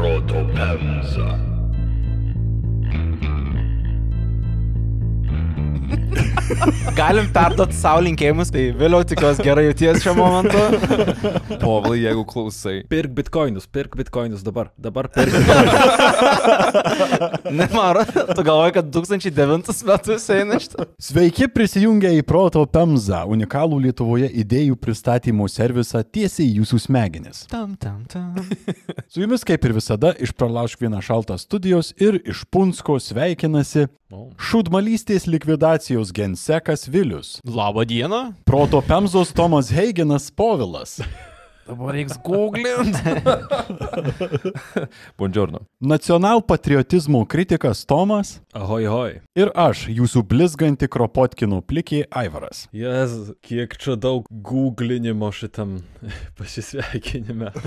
Proto Pemza. Galim perduoti savo linkėjimus, tai vėliau tikiuosi gerai jauties šiuo momentu. Povilai, jeigu klausai. Pirk bitkoinus, pirk bitkoinus dabar, dabar pirk. Ne, Maro, tu galvoji, kad 2009 metus eina šitą? Sveiki prisijungę į Proto Pemza, unikalų Lietuvoje idėjų pristatymo servisą tiesiai į jūsų smegenis. Tam, tam, tam. Su jumis kaip ir visada iš Pralaušk vieną šaltą studijos ir iš Punsko sveikinasi šūdmalystės likvidacijos gensekas Vilius, Labą dieną. Proto Pemzos Tomas Heigenas Povilas, Dabar reiks googlinti. Buongiorno. nacionalpatriotizmo kritikas Tomas Ahoj, ahoj. ir aš, jūsų blizganti Kropotkinų plikė Aivaras. Jez, kiek čia daug googlinimo šitam pasisveikinime.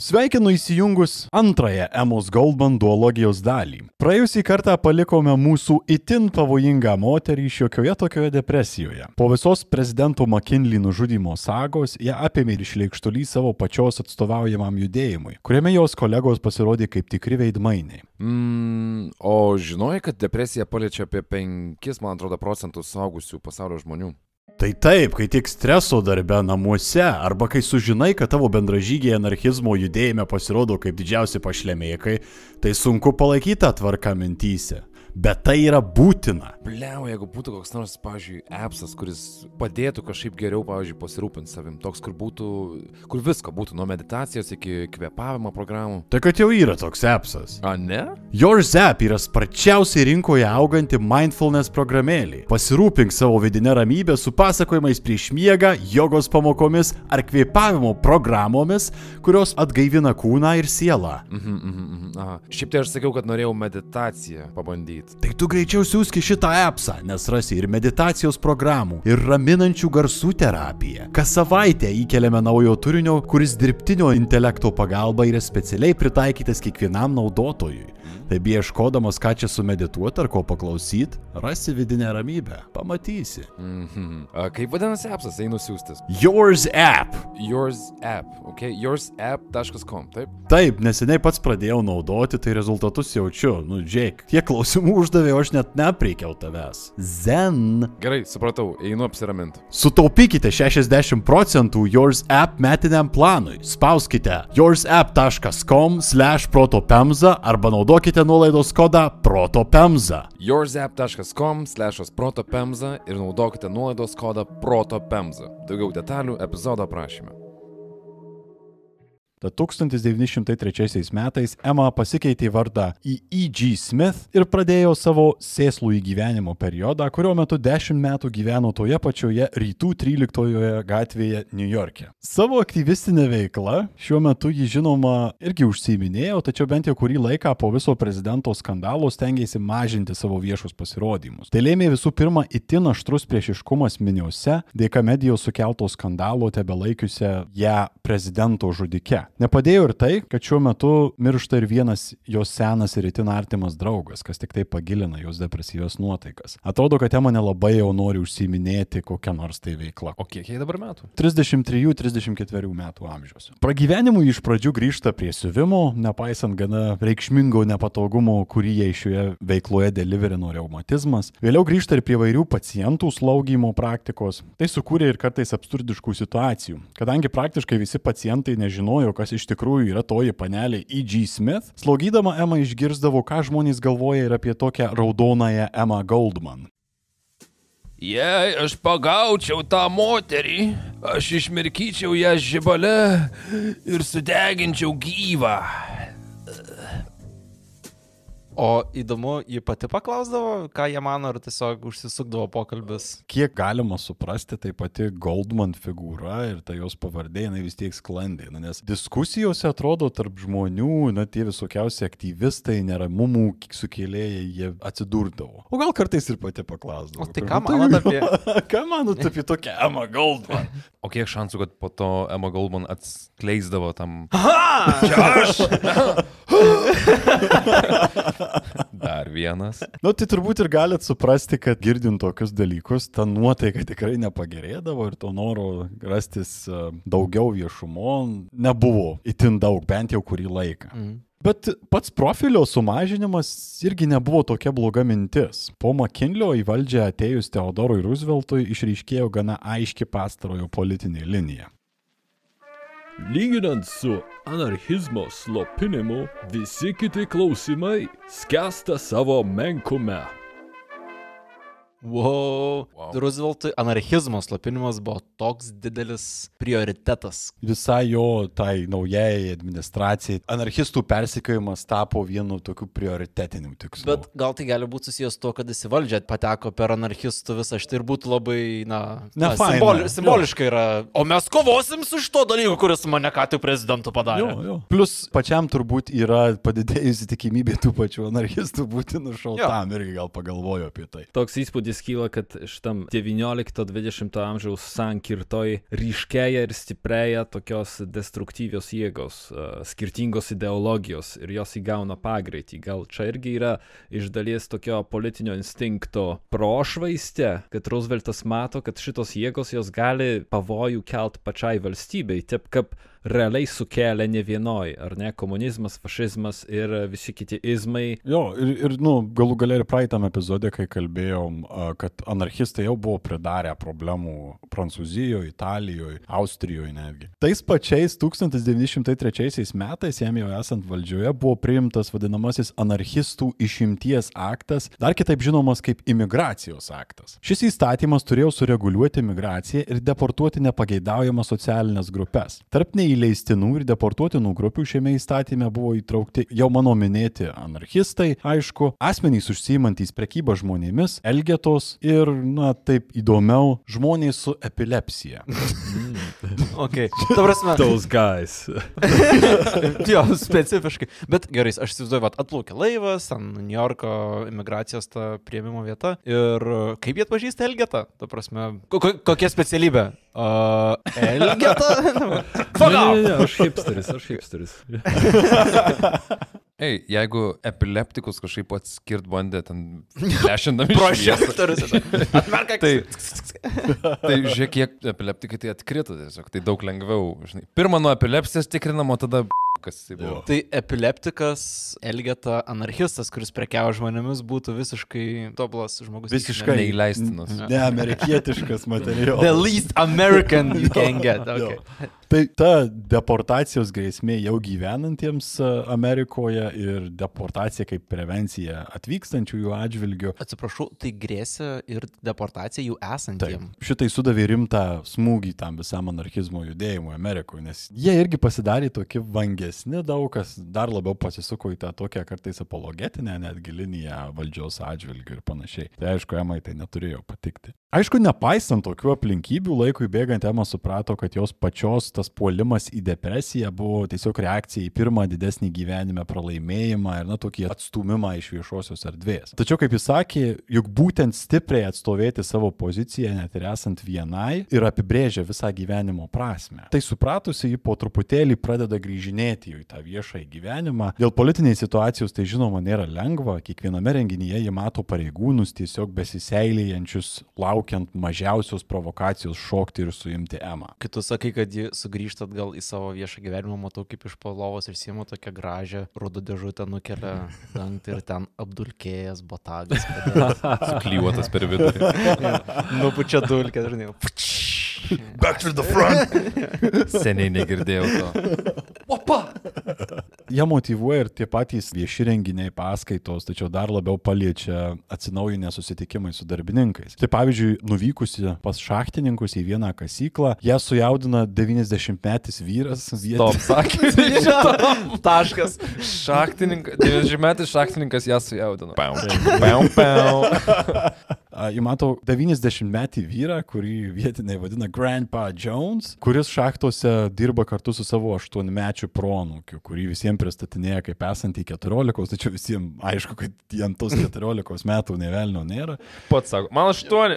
Sveikinu įsijungus antrąją Emos Goldman duologijos dalį. Praėjusį kartą palikome mūsų itin pavojingą moterį šiokioje tokioje depresijoje. Po visos prezidento McKinley nužudimo sagos ją apėmė ir išleikštulį savo pačios atstovaujamam judėjimui, kuriame jos kolegos pasirodė kaip tikri veidmainiai. Mm, o žinojai, kad depresija paliečia apie 5, man atrodo, procentus saugusių pasaulio žmonių? Tai taip, kai tiek streso darbe namuose, arba kai sužinai, kad tavo bendražygiai anarchizmo judėjime pasirodo kaip didžiausi pašlemėkai, tai sunku palaikyti tą tvarką mintyse. Bet tai yra būtina. Bliau, jeigu būtų koks nors, pavyzdžiui, appsas, kuris padėtų kažkaip geriau, pavyzdžiui, pasirūpinti savim. Toks, kur būtų, kur visko būtų, nuo meditacijos iki kvepavimo programų. Tai kad jau yra toks appsas. A, ne? Yours App yra sparčiausiai rinkoje auganti mindfulness programėlė. Pasirūpink savo vidinę ramybę su pasakojimais prieš miegą, jogos pamokomis ar kvėpavimo programomis, kurios atgaivina kūną ir sielą. Mhm, mhm, mhm. Šiaip tai aš sakiau, kad norėjau meditaciją pabandyti. Tai tu greičiau siūski šitą appsą, nes rasi ir meditacijos programų, ir raminančių garsų terapiją. Kas savaitę įkeliame naujo turinio, kuris dirbtinio intelekto pagalba yra specialiai pritaikytas kiekvienam naudotojui. Tai ieškodamas, ką čia sumedituoti ar ko paklausyti, rasi vidinę ramybę. Pamatysi. Mhm. A, kaip vadinasi appsas, einu siūstis. Yours App. Yours app, ok? yoursapp.com, taip? Taip, neseniai pats pradėjau naudoti, tai rezultatus jaučiu. Nu, žiūrėk, tiek klausimų uždavė, aš net nepreikiau tavęs. Zen. Gerai, supratau, einu apsiraminti. Sutaupykite 60 procentų Yours App metiniam planui. Spauskite yoursapp.com slash protopemza arba naudokite nuolaidos kodą protopemza. yoursapp.com slashas protopemza ir naudokite nuolaidos kodą protopemza. Daugiau detalių epizodo aprašyme. Tad 1903 metais Emma pasikeitė vardą į E.G. Smith ir pradėjo savo sėslų įgyvenimo periodą, kurio metu 10 metų gyveno toje pačioje rytų 13 gatvėje New York'e. Savo aktyvistinę veiklą šiuo metu ji žinoma irgi užsiminėjo, tačiau bent jau kurį laiką po viso prezidento skandalo stengiasi mažinti savo viešus pasirodymus. Tai lėmė visų pirma itin aštrus priešiškumas miniuose, dėka medijos sukelto skandalo tebelaikiusią ją prezidento žudike. Nepadėjo ir tai, kad šiuo metu miršta ir vienas jos senas ir itin artimas draugas, kas tik tai pagilina jos depresyvios nuotaikas. Atrodo, kad Ema nelabai jau nori užsiminėti kokią nors tai veiklą. O kiek jai dabar metų? 33-34 metų amžiaus. Pragyvenimui iš pradžių grįžta prie siuvimo, nepaisant gana reikšmingo nepatogumo, kurį jai šioje veikloje deliverino reumatizmas. Vėliau grįžta ir prie vairių pacientų slaugymo praktikos. Tai sukūrė ir kartais absurdiškų situacijų. Kadangi praktiškai visi pacientai nežinojo, kas iš tikrųjų yra toji panelė E.G. Smith, slaugydama Emma išgirsdavo, ką žmonės galvoja ir apie tokią raudonąją Emma Goldman. Jei aš pagaučiau tą moterį, aš išmirkyčiau ją žibale ir sudeginčiau gyvą. O įdomu, ji pati paklausdavo, ką jie mano, ar tiesiog užsisukdavo pokalbis. Kiek galima suprasti, tai pati Goldman figūra ir ta jos pavardė, jinai vis tiek sklandė. Na, nes diskusijose atrodo tarp žmonių, na, tie visokiausi aktyvistai, neramumų sukėlėjai, jie atsidurdavo. O gal kartais ir pati paklausdavo. O tai ką "Nu, manot apie... ką manot apie tokią Emma Goldman? O kiek šansų, kad po to Emma Goldman atskleisdavo tam... Čia aš! Dar vienas. Nu, tai turbūt ir galit suprasti, kad girdint tokius dalykus, ta nuotaika tikrai nepagerėdavo ir to noro rastis e, daugiau viešumo nebuvo itin daug, bent jau kurį laiką. Mm. Bet pats profilio sumažinimas irgi nebuvo tokia bloga mintis. Po McKinlio į valdžią atėjus Teodorui Rooseveltui išryškėjo gana aiški pastarojo politinė linija. Lyginant su anarchizmo slopinimu, visi kiti klausimai skęsta savo menkume. Wow. Wow. Rooseveltui anarchizmo slopinimas buvo toks didelis prioritetas. Visai jo tai naujai administracijai anarchistų persikėjimas tapo vienu tokiu prioritetiniu tikslu. Bet gal tai gali būti susijęs su to, kad jis į valdžią pateko per anarchistų visą šitą ir būtų labai, na, na faina, simboli, jo. simboliškai yra. O mes kovosim su šito dalyku, kuris mane ką tik prezidentu padarė. Jo, jo. Plus pačiam turbūt yra padidėjusi tikimybė tų pačių anarchistų būti nušautam irgi gal pagalvojo apie tai. Toks įspūdis kyla, kad šitam 19-20 amžiaus sankirtoj ryškėja ir stiprėja tokios destruktyvios jėgos, a, skirtingos ideologijos ir jos įgauna pagreitį. Gal čia irgi yra iš dalies tokio politinio instinkto prošvaistė, kad Rooseveltas mato, kad šitos jėgos jos gali pavojų kelt pačiai valstybei, taip kaip realiai sukėlė ne vienoj, ar ne, komunizmas, fašizmas ir visi kiti izmai. Jo, ir, ir nu, galų galia ir praeitam epizodė, kai kalbėjom, kad anarchistai jau buvo pridarę problemų Prancūzijoje, Italijoje, Austrijoje netgi. Tais pačiais 1903 metais, jam jau esant valdžioje, buvo priimtas vadinamasis anarchistų išimties aktas, dar kitaip žinomas kaip imigracijos aktas. Šis įstatymas turėjo sureguliuoti migraciją ir deportuoti nepageidaujamas socialinės grupės. Tarp neįleistinų ir deportuotinų grupių šiame įstatyme buvo įtraukti jau mano minėti anarchistai, aišku, asmenys užsiimantys prekybą žmonėmis, elgetos ir, na taip įdomiau, žmonės su epilepsija. Okay. Ta prasme, Those guys. jo, specifiškai. Bet gerai, aš įsivaizduoju, vat, atplaukė laivas, ten New Yorko imigracijos ta prieimimo vieta. Ir kaip jie atpažįsta Elgetą? Ta prasme, ko, ko, kokia specialybė? Uh, Elgetą? Ne, Fuck ne, ne, aš hipsteris, aš hipsteris. Ei, jeigu epileptikus kažkaip atskirt bandė ten dešindami Prožektorius. Tai, tai žiūrėk, kiek epileptikai tai atkrito tiesiog, tai daug lengviau. Žinai. Pirmą nuo epilepsijos tikrinam, o tada kas tai buvo. Tai epileptikas, Elgeta, anarchistas, kuris prekiavo žmonėmis, būtų visiškai tobulas žmogus. Visiškai. Neįleistinas. Ne, amerikietiškas The materialas. least American you can get. Okay. Tai ta deportacijos grėsmė jau gyvenantiems a, Amerikoje ir deportacija kaip prevencija atvykstančiųjų atžvilgių. Atsiprašau, tai grėsia ir deportacija jų esantiems. šitai sudavė rimtą smūgį tam visam anarchizmo judėjimui Amerikoje, nes jie irgi pasidarė tokie vangesni, daug kas dar labiau pasisuko į tą tokią kartais apologetinę netgi liniją valdžios atžvilgių ir panašiai. Tai aišku, Emai tai neturėjo patikti. Aišku, nepaisant tokių aplinkybių, laikui bėgant Ema suprato, kad jos pačios tas puolimas į depresiją buvo tiesiog reakcija į pirmą didesnį gyvenime pralaimėjimą ir, na, tokį atstumimą iš viešosios erdvės. Tačiau, kaip jis sakė, juk būtent stipriai atstovėti savo poziciją, net ir esant vienai, ir apibrėžia visą gyvenimo prasme. Tai supratusi, ji po truputėlį pradeda grįžinėti į tą viešąjį gyvenimą. Dėl politinės situacijos tai žinoma nėra lengva, kiekviename renginyje jie mato pareigūnus tiesiog besiseilėjančius, laukiant mažiausios provokacijos šokti ir suimti Emą. Kai tu sakai, kad ji sugrįžta atgal į savo viešą gyvenimą, matau kaip iš palovos ir siemo tokią gražią rudų dėžutę nukelia dangtį ir ten apdulkėjęs botagas. Klyjuotas per vidurį. Nupučia dulkę, žinai. Back to the front! Seniai negirdėjau to. Jie motivuoja ir tie patys vieši renginiai, paskaitos, tačiau dar labiau paliečia atsinaujinę susitikimai su darbininkais. Tai pavyzdžiui, nuvykusi pas šachtininkus į vieną kasyklą, ją sujaudina 90-metis vyras. Top, vietis- sakė. Taškas. Šachtininkas, 90 metų šachtininkas ją sujaudino. Pau, pau, pau. Įmatau 90 metį vyrą, kurį vietiniai vadina Grandpa Jones, kuris šachtose dirba kartu su savo 8 mečiu pronukiu, kurį visiems pristatinėja kaip esantį 14, tačiau visiems aišku, kad jam tos 14 metų nevelnio nėra. Pats sako, man aštuoni.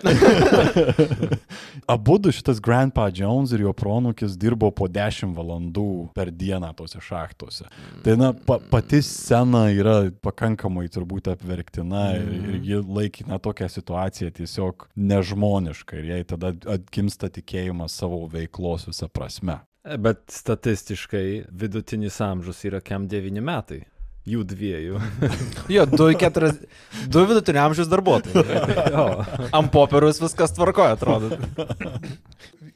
Abu du šitas Grandpa Jones ir jo pronukis dirbo po 10 valandų per dieną tose šachtose. Tai na, pa, pati scena yra pakankamai turbūt apverktina ir, ir ji laikina tokią situaciją tiesiog nežmoniška ir jai tada atgimsta tikėjimas savo veiklos visą prasme. Bet statistiškai vidutinis amžius yra kem 9 metai. Jų dviejų. Jo, du, keturis, du vidutinio amžiaus darbuotojai. jo. Ant popieriaus viskas tvarkoja, atrodo.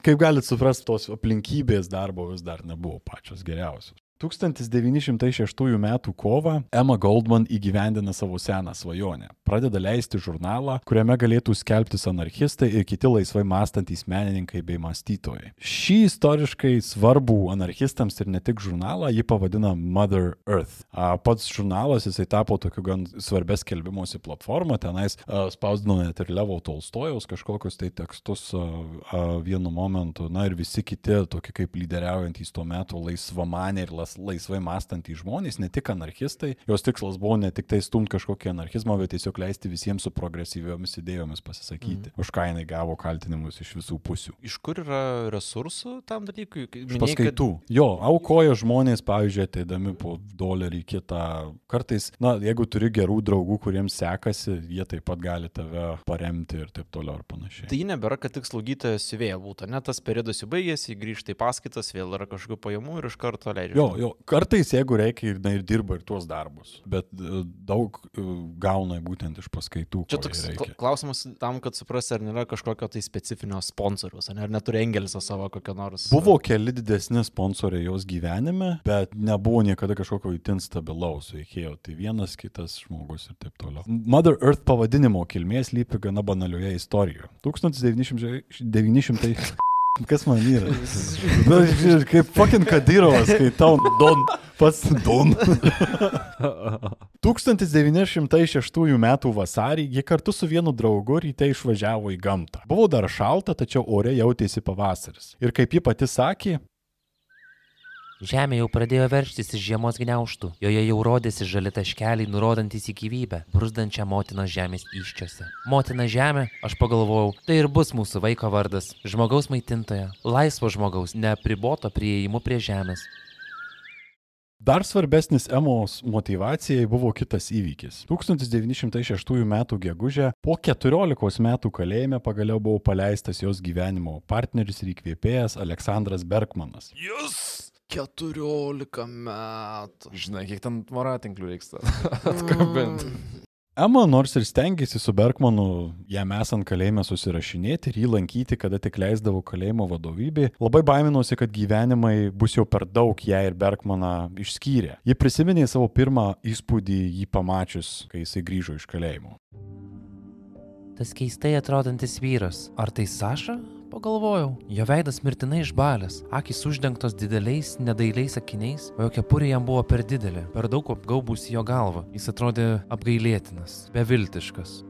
Kaip galite suprasti, tos aplinkybės darbo vis dar nebuvo pačios geriausios. 1906 m. kovą Emma Goldman įgyvendina savo seną svajonę. Pradeda leisti žurnalą, kuriame galėtų skelbtis anarchistai ir kiti laisvai mąstantys menininkai bei mąstytojai. Šį istoriškai svarbų anarchistams ir ne tik žurnalą ji pavadina Mother Earth. Pats žurnalas jisai tapo tokiu gan svarbia skelbimosi platforma, tenais spausdino net ir Levo Tolstojaus kažkokius tai tekstus vienu momentu, na ir visi kiti tokie kaip lyderiaujantys tuo metu laisvamaniai ir las las, laisvai mąstantys žmonės, ne tik anarchistai. Jos tikslas buvo ne tik tai stumti kažkokį anarchizmą, bet tiesiog leisti visiems su progresyviomis idėjomis pasisakyti. Mm. Už ką jinai gavo kaltinimus iš visų pusių. Iš kur yra resursų tam dalykui? Iš paskaitų. Kad... Jo, aukoja žmonės, pavyzdžiui, ateidami po dolerį kitą. Kartais, na, jeigu turi gerų draugų, kuriems sekasi, jie taip pat gali tave paremti ir taip toliau ir panašiai. Tai nebėra, kad tik slaugytojas siuvėja būtų, net tas periodas jau baigėsi, grįžta į paskaitas, vėl yra kažkokių pajamų ir iš karto leidžia. Jo, jo, kartais jeigu reikia na, ir dirba ir tuos darbus, bet e, daug e, gauna būtent iš paskaitų. Čia toks klausimas tam, kad suprasti, ar nėra kažkokio tai specifinio sponsoriaus, ar neturi Engelsą savo kokio nors. Buvo keli didesni sponsoriai jos gyvenime, bet nebuvo niekada kažkokio itin stabilaus veikėjo. Tai vienas kitas žmogus ir taip toliau. Mother Earth pavadinimo kilmės lypi gana banalioje istorijoje. 1900... Kas man yra? Na, žiūrėk, kaip fucking Kadyrovas, kai tau don, pats don. 1906 m. vasarį ji kartu su vienu draugu ryte išvažiavo į gamtą. Buvo dar šalta, tačiau ore jautėsi pavasaris. Ir kaip ji pati sakė, Žemė jau pradėjo verštis iš žiemos gniauštų, joje jau rodėsi žali taškeliai, nurodantis į gyvybę, brusdančią motinos žemės iščiose. Motina žemė, aš pagalvojau, tai ir bus mūsų vaiko vardas - žmogaus maitintoja, laisvo žmogaus, neapriboto prieimu prie žemės. Dar svarbesnis Emos motivacijai buvo kitas įvykis. 1906 m. gegužę po 14 metų kalėjime pagaliau buvo paleistas jos gyvenimo partneris ir įkvėpėjas Aleksandras Bergmanas. Jūs! 14 metų. Žinai, kiek ten voratinklių reiks atkabinti. Mm. Ema nors ir stengiasi su Bergmanu jam esant kalėjime susirašinėti ir jį lankyti, kada tik leisdavo kalėjimo vadovybė, labai baiminosi, kad gyvenimai bus jau per daug ją ir Bergmaną išskyrę. Ji prisiminė savo pirmą įspūdį jį pamačius, kai jisai grįžo iš kalėjimo. Tas keistai atrodantis vyras, ar tai Saša? Pagalvojau, jo veidas mirtinai išbalęs, akis uždengtos dideliais, nedailiais akiniais, o jo kepurė jam buvo per didelė, per daug apgaubusi jo galvą. Jis atrodė apgailėtinas, beviltiškas.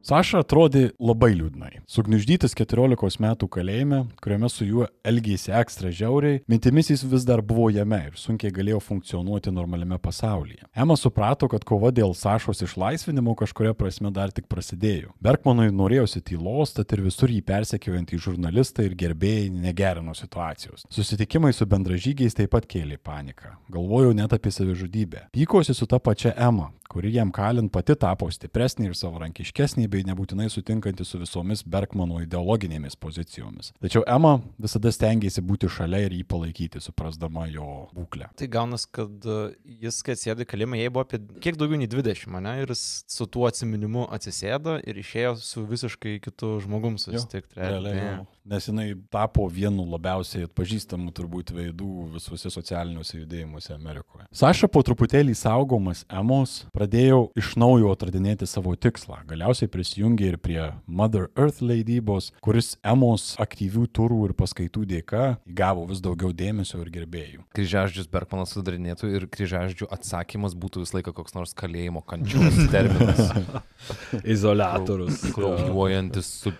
Saša atrodė labai liūdnai. Sugniuždytas 14 metų kalėjime, kuriame su juo elgėsi ekstra žiauriai, mintimis jis vis dar buvo jame ir sunkiai galėjo funkcionuoti normaliame pasaulyje. Ema suprato, kad kova dėl Sašos išlaisvinimo kažkuria prasme dar tik prasidėjo. Bergmanui norėjosi tylos, tad ir visur jį persekiojantys žurnalistai ir gerbėjai negerino situacijos. Susitikimai su bendražygiais taip pat kėlė paniką. Galvojau net apie savižudybę. Pykosi su ta pačia Ema, kuri jam kalint pati tapo stipresnė ir savarankiškesnė bei nebūtinai sutinkanti su visomis Bergmano ideologinėmis pozicijomis. Tačiau Emma visada stengiasi būti šalia ir jį palaikyti, suprasdama jo būklę. Tai gaunas, kad e, jis, kai sėdė kalėjime, jai buvo apie kiek daugiau nei 20, ne? Ir jis su tuo atsiminimu atsisėdo ir išėjo su visiškai kitu žmogum susitikti. Realiai. Ja. Nes jinai tapo vienu labiausiai atpažįstamų turbūt veidų visuose socialiniuose judėjimuose Amerikoje. Saša po truputėlį saugomas Emos pradėjo iš naujo atradinėti savo tikslą. Galiausiai prisijungė ir prie Mother Earth leidybos, kuris Emos aktyvių turų ir paskaitų dėka įgavo vis daugiau dėmesio ir gerbėjų. Kryžiaždžius Bergmanas sudarinėtų ir kryžiaždžių atsakymas būtų visą laiką koks nors kalėjimo kančios terminas. Izolatorius. Kraujuojantis su...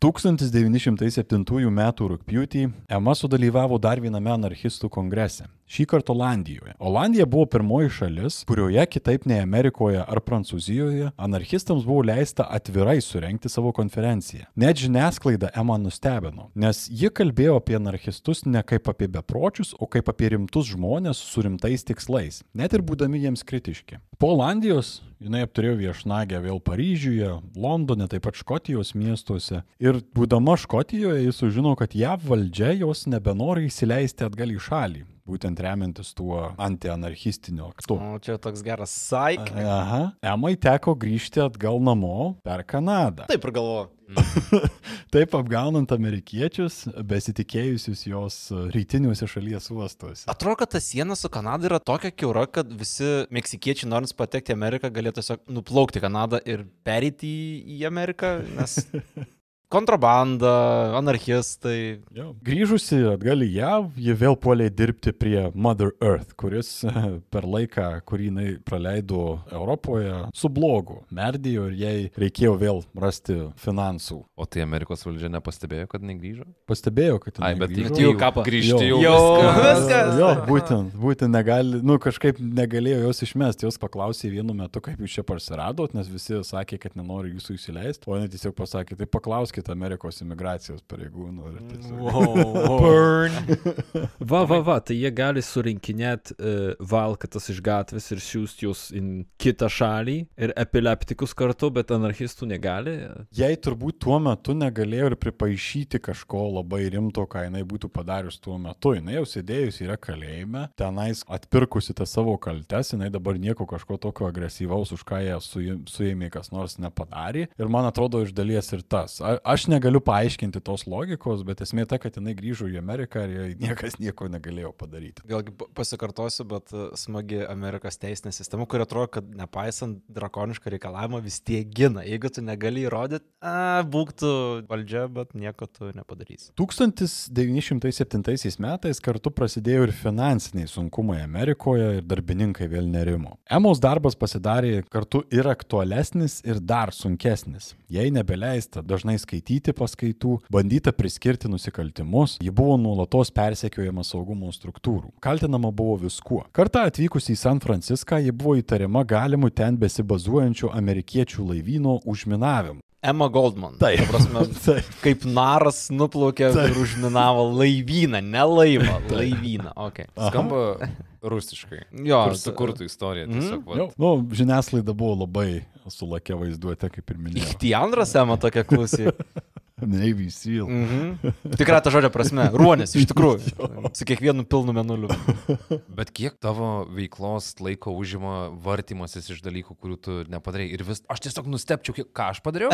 1907 m. rūpjūtį Ema sudalyvavo dar viename anarchistų kongrese. Šį kartą Olandijoje. Olandija buvo pirmoji šalis, kurioje kitaip nei Amerikoje ar Prancūzijoje anarchistams buvo leista atvirai surenkti savo konferenciją. Net žiniasklaida Ema nustebino, nes ji kalbėjo apie anarchistus ne kaip apie bepročius, o kaip apie rimtus žmonės su rimtais tikslais, net ir būdami jiems kritiški. Po Olandijos jinai apturėjo viešnagę vėl Paryžiuje, Londone, taip pat Škotijos miestuose. Ir būdama Škotijoje jis sužino, kad JAV valdžia jos nebenori įsileisti atgal į šalį būtent remiantis tuo antianarchistiniu aktu. O čia toks geras saik. Aha. Emai teko grįžti atgal namo per Kanadą. Taip ir galvoju. Taip apgaunant amerikiečius, besitikėjusius jos rytiniuose šalies uostuose. Atrodo, kad ta siena su Kanada yra tokia kiaura, kad visi meksikiečiai, norint patekti į Ameriką, galėtų tiesiog nuplaukti Kanadą ir perėti į, į Ameriką, nes kontrabanda, anarchistai. Jo. Grįžusi atgal į JAV, ji vėl puolė dirbti prie Mother Earth, kuris per laiką, kurį jinai praleido Europoje, su blogu merdėjo ir jai reikėjo vėl rasti finansų. O tai Amerikos valdžia nepastebėjo, kad negrįžo? Pastebėjo, kad Ai, jinai bet grįžo. tai jau kapą. grįžti jau. Jau. viskas. viskas. Jo, būtent, būtent negali, nu kažkaip negalėjo jos išmesti. Jos paklausė vienu metu, kaip jūs čia parsiradot, nes visi sakė, kad nenori jūsų įsileisti. O jinai tiesiog pasakė, tai paklauskite Amerikos imigracijos pareigūnų. ir tiesiog- Burn. Va, va, va, tai jie gali surinkinėti uh, valkatas iš gatvės ir siūsti juos į kitą šalį ir epileptikus kartu, bet anarchistų negali. Jei turbūt tuo metu negalėjo ir pripaišyti kažko labai rimto, ką jinai būtų padarius tuo metu. Jinai jau sėdėjus yra kalėjime, tenais atpirkusi tą savo kaltes, jinai dabar nieko kažko tokio agresyvaus, už ką suim- suėmė kas nors nepadarė. Ir man atrodo iš dalies ir tas. A, aš negaliu paaiškinti tos logikos, bet esmė ta, kad jinai grįžo į Ameriką ir jai niekas nieko negalėjo padaryti. Vėlgi pa- pasikartosiu, bet e, smagi Amerikos teisinė sistema, kuri atrodo, kad nepaisant drakonišką reikalavimą vis tiek gina. Jeigu tu negali įrodyti, a, būk tu valdžia, bet nieko tu nepadarysi. 1907 metais kartu prasidėjo ir finansiniai sunkumai Amerikoje ir darbininkai vėl nerimo. Emos darbas pasidarė kartu ir aktualesnis, ir dar sunkesnis. Jei nebeleista dažnai skaityti paskaitų, bandyta priskirti nusikaltimus, ji buvo nuolatos persekiojama saugumo struktūrų. Kaltinama buvo viskuo. Kartą atvykusi į San Franciską, ji buvo įtariama galimu ten besibazuojančių amerikiečių laivyno užminavimu. Emma Goldman. Taip. Ta Prasme, Taip. kaip naras nuplaukė ir užminavo laivyną, ne laivą, laivyną. Okay. Skamba rusiškai. Jo, Kur sukurtų istoriją tiesiog. Jo, vat. nu, žiniasklaida buvo labai sulakė vaizduotė, kaip ir minėjau. Tik antras Emma tokia klausy. Navy Seal. Mhm. Tikrai ta žodžio prasme. Ruonis, iš tikrųjų. Su kiekvienu pilnu menuliu. Bet kiek tavo veiklos laiko užima vartymasis iš dalykų, kurių tu nepadarai. Ir vis, aš tiesiog nustepčiau, kiek, ką aš padariau.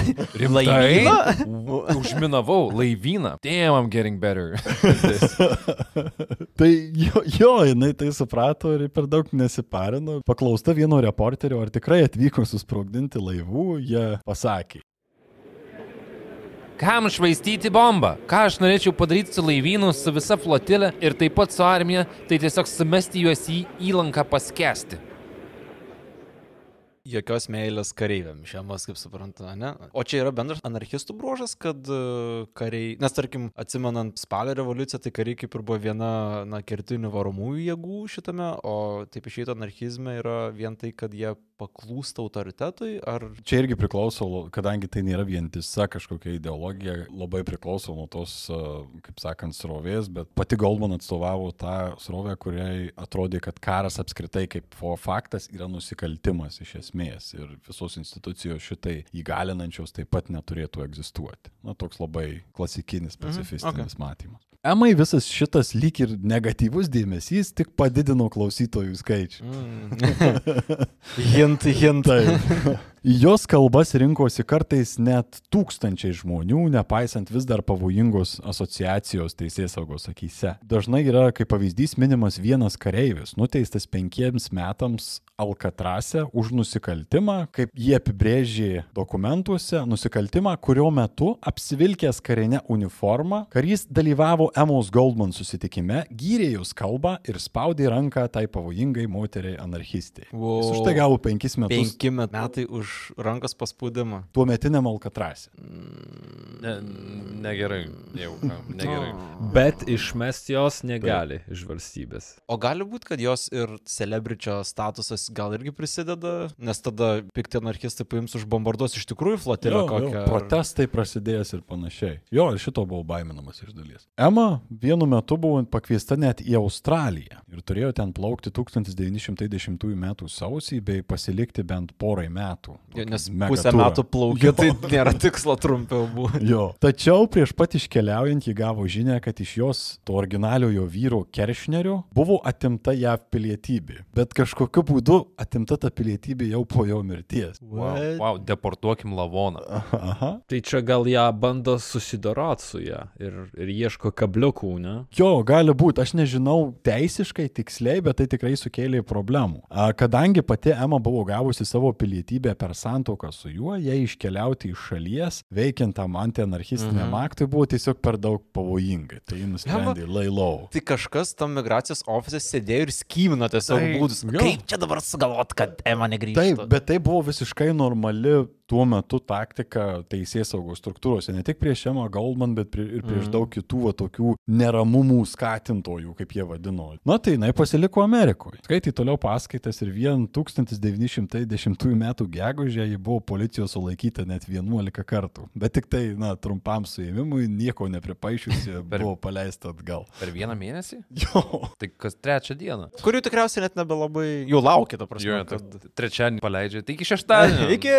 Laivyną? Užminavau laivyną. Damn, I'm getting better. Tai jo, jo, jinai tai suprato ir per daug nesiparino. Paklausta vieno reporterio, ar tikrai atvyko susprogdinti laivų, jie pasakė. Kam švaistyti bombą? Ką aš norėčiau padaryti su laivynu, su visa flotilė ir taip pat su armija, tai tiesiog sumesti juos į įlanką paskesti. Jokios meilės kareiviam, šiemas, kaip suprantu, ne? O čia yra bendras anarchistų bruožas, kad e, kariai, nes tarkim, atsimenant spalio revoliuciją, tai kariai kaip ir buvo viena, na, kertinių varomųjų jėgų šitame, o taip išėjtų anarchizme yra vien tai, kad jie paklūsta autoritetui, ar... Čia irgi priklauso, kadangi tai nėra vientisa kažkokia ideologija, labai priklauso nuo tos, kaip sakant, srovės, bet pati Goldman atstovavo tą srovę, kuriai atrodė, kad karas apskritai kaip fo- faktas yra nusikaltimas iš esmės. ir visos institucijos šitai įgalinančios taip pat neturėtų egzistuoti. Na, toks labai klasikinis pacifistinis okay. okay. matymas. Emai visas šitas lyg ir negatyvus dėmesys tik padidino klausytojų skaičių. Mm. hint, hint. Jos kalbas rinkosi kartais net tūkstančiai žmonių, nepaisant vis dar pavojingos asociacijos teisės saugos akise. Dažnai yra kaip pavyzdys minimas vienas kareivis, nuteistas penkiems metams Alkatrase už nusikaltimą, kaip jie apibrėžė dokumentuose, nusikaltimą, kurio metu apsivilkęs karinę uniformą, karys dalyvavo Emos Goldman susitikime, gyrė jos kalbą ir spaudė ranką tai pavojingai moteriai anarchistai. Wow. Jis už tai gavo penkis metus. Penki metai už rankos paspaudimą. Tuo metiniam Alkatrase. Ne, negerai, jau, negerai. Bet išmest jos negali iš valstybės. O gali būti, kad jos ir celebričio statusas gal irgi prisideda, nes tada pikti anarchistai paims užbombarduos iš tikrųjų flotilę kokią. jo, protestai prasidėjęs ir panašiai. Jo, ir šito buvo baiminamas iš dalies. Ema vienu metu buvo pakviesta net į Australiją ir turėjo ten plaukti 1910 m. sausį bei pasilikti bent porai metų. Jo, Nes pusę metų plaukia, Jo. tai nėra tikslo trumpiau būti. Jo. Tačiau prieš pat iškeliaujant jį gavo žinę, kad iš jos, to originaliojo vyro Keršnerio, buvo atimta JAV pilietybė. Bet kažkokiu būdu atimta ta pilietybė jau po jo mirties. Wow, wow, deportuokim lavoną. Aha. Tai čia gal ją bando susidorot su ją ir, ir ieško kabliukų, ne? Jo, gali būti, aš nežinau teisiškai tiksliai, bet tai tikrai sukėlė problemų. A, Kadangi pati Ema buvo gavusi savo pilietybę per santoką su juo, jai iškeliauti iš šalies, veikiant tam antianarchistiniam mhm. aktui, buvo tiesiog per daug pavojinga. Tai nusprendė lailau. Tai kažkas tam migracijos ofise sėdėjo ir skymino tiesiog Tai- būdus. jo. Kaip čia dabar sugalvot, kad Ema negrįžta? Taip, bet tai buvo visiškai normali tuo metu taktika teisės saugos struktūrose, ne tik prieš Emma Goldman, bet pri, ir prieš mm. daug kitų va, tokių neramumų skatintojų, kaip jie vadino. Na tai jinai pasiliko Amerikoje. Skaitai toliau paskaitas ir vien 1910 m. gegužė ji buvo policijos sulaikyta net 11 kartų. Bet tik tai, na, trumpam suėmimui, nieko nepripaišiusi, Per- buvo paleista atgal. Per vieną mėnesį? Jo. Tai kas trečią dieną. Kurių tikriausiai net nebelabai jau laukia, ta prasme. Jo, kad... kad trečiadienį paleidžia, tai iki šeštadienio. Iki.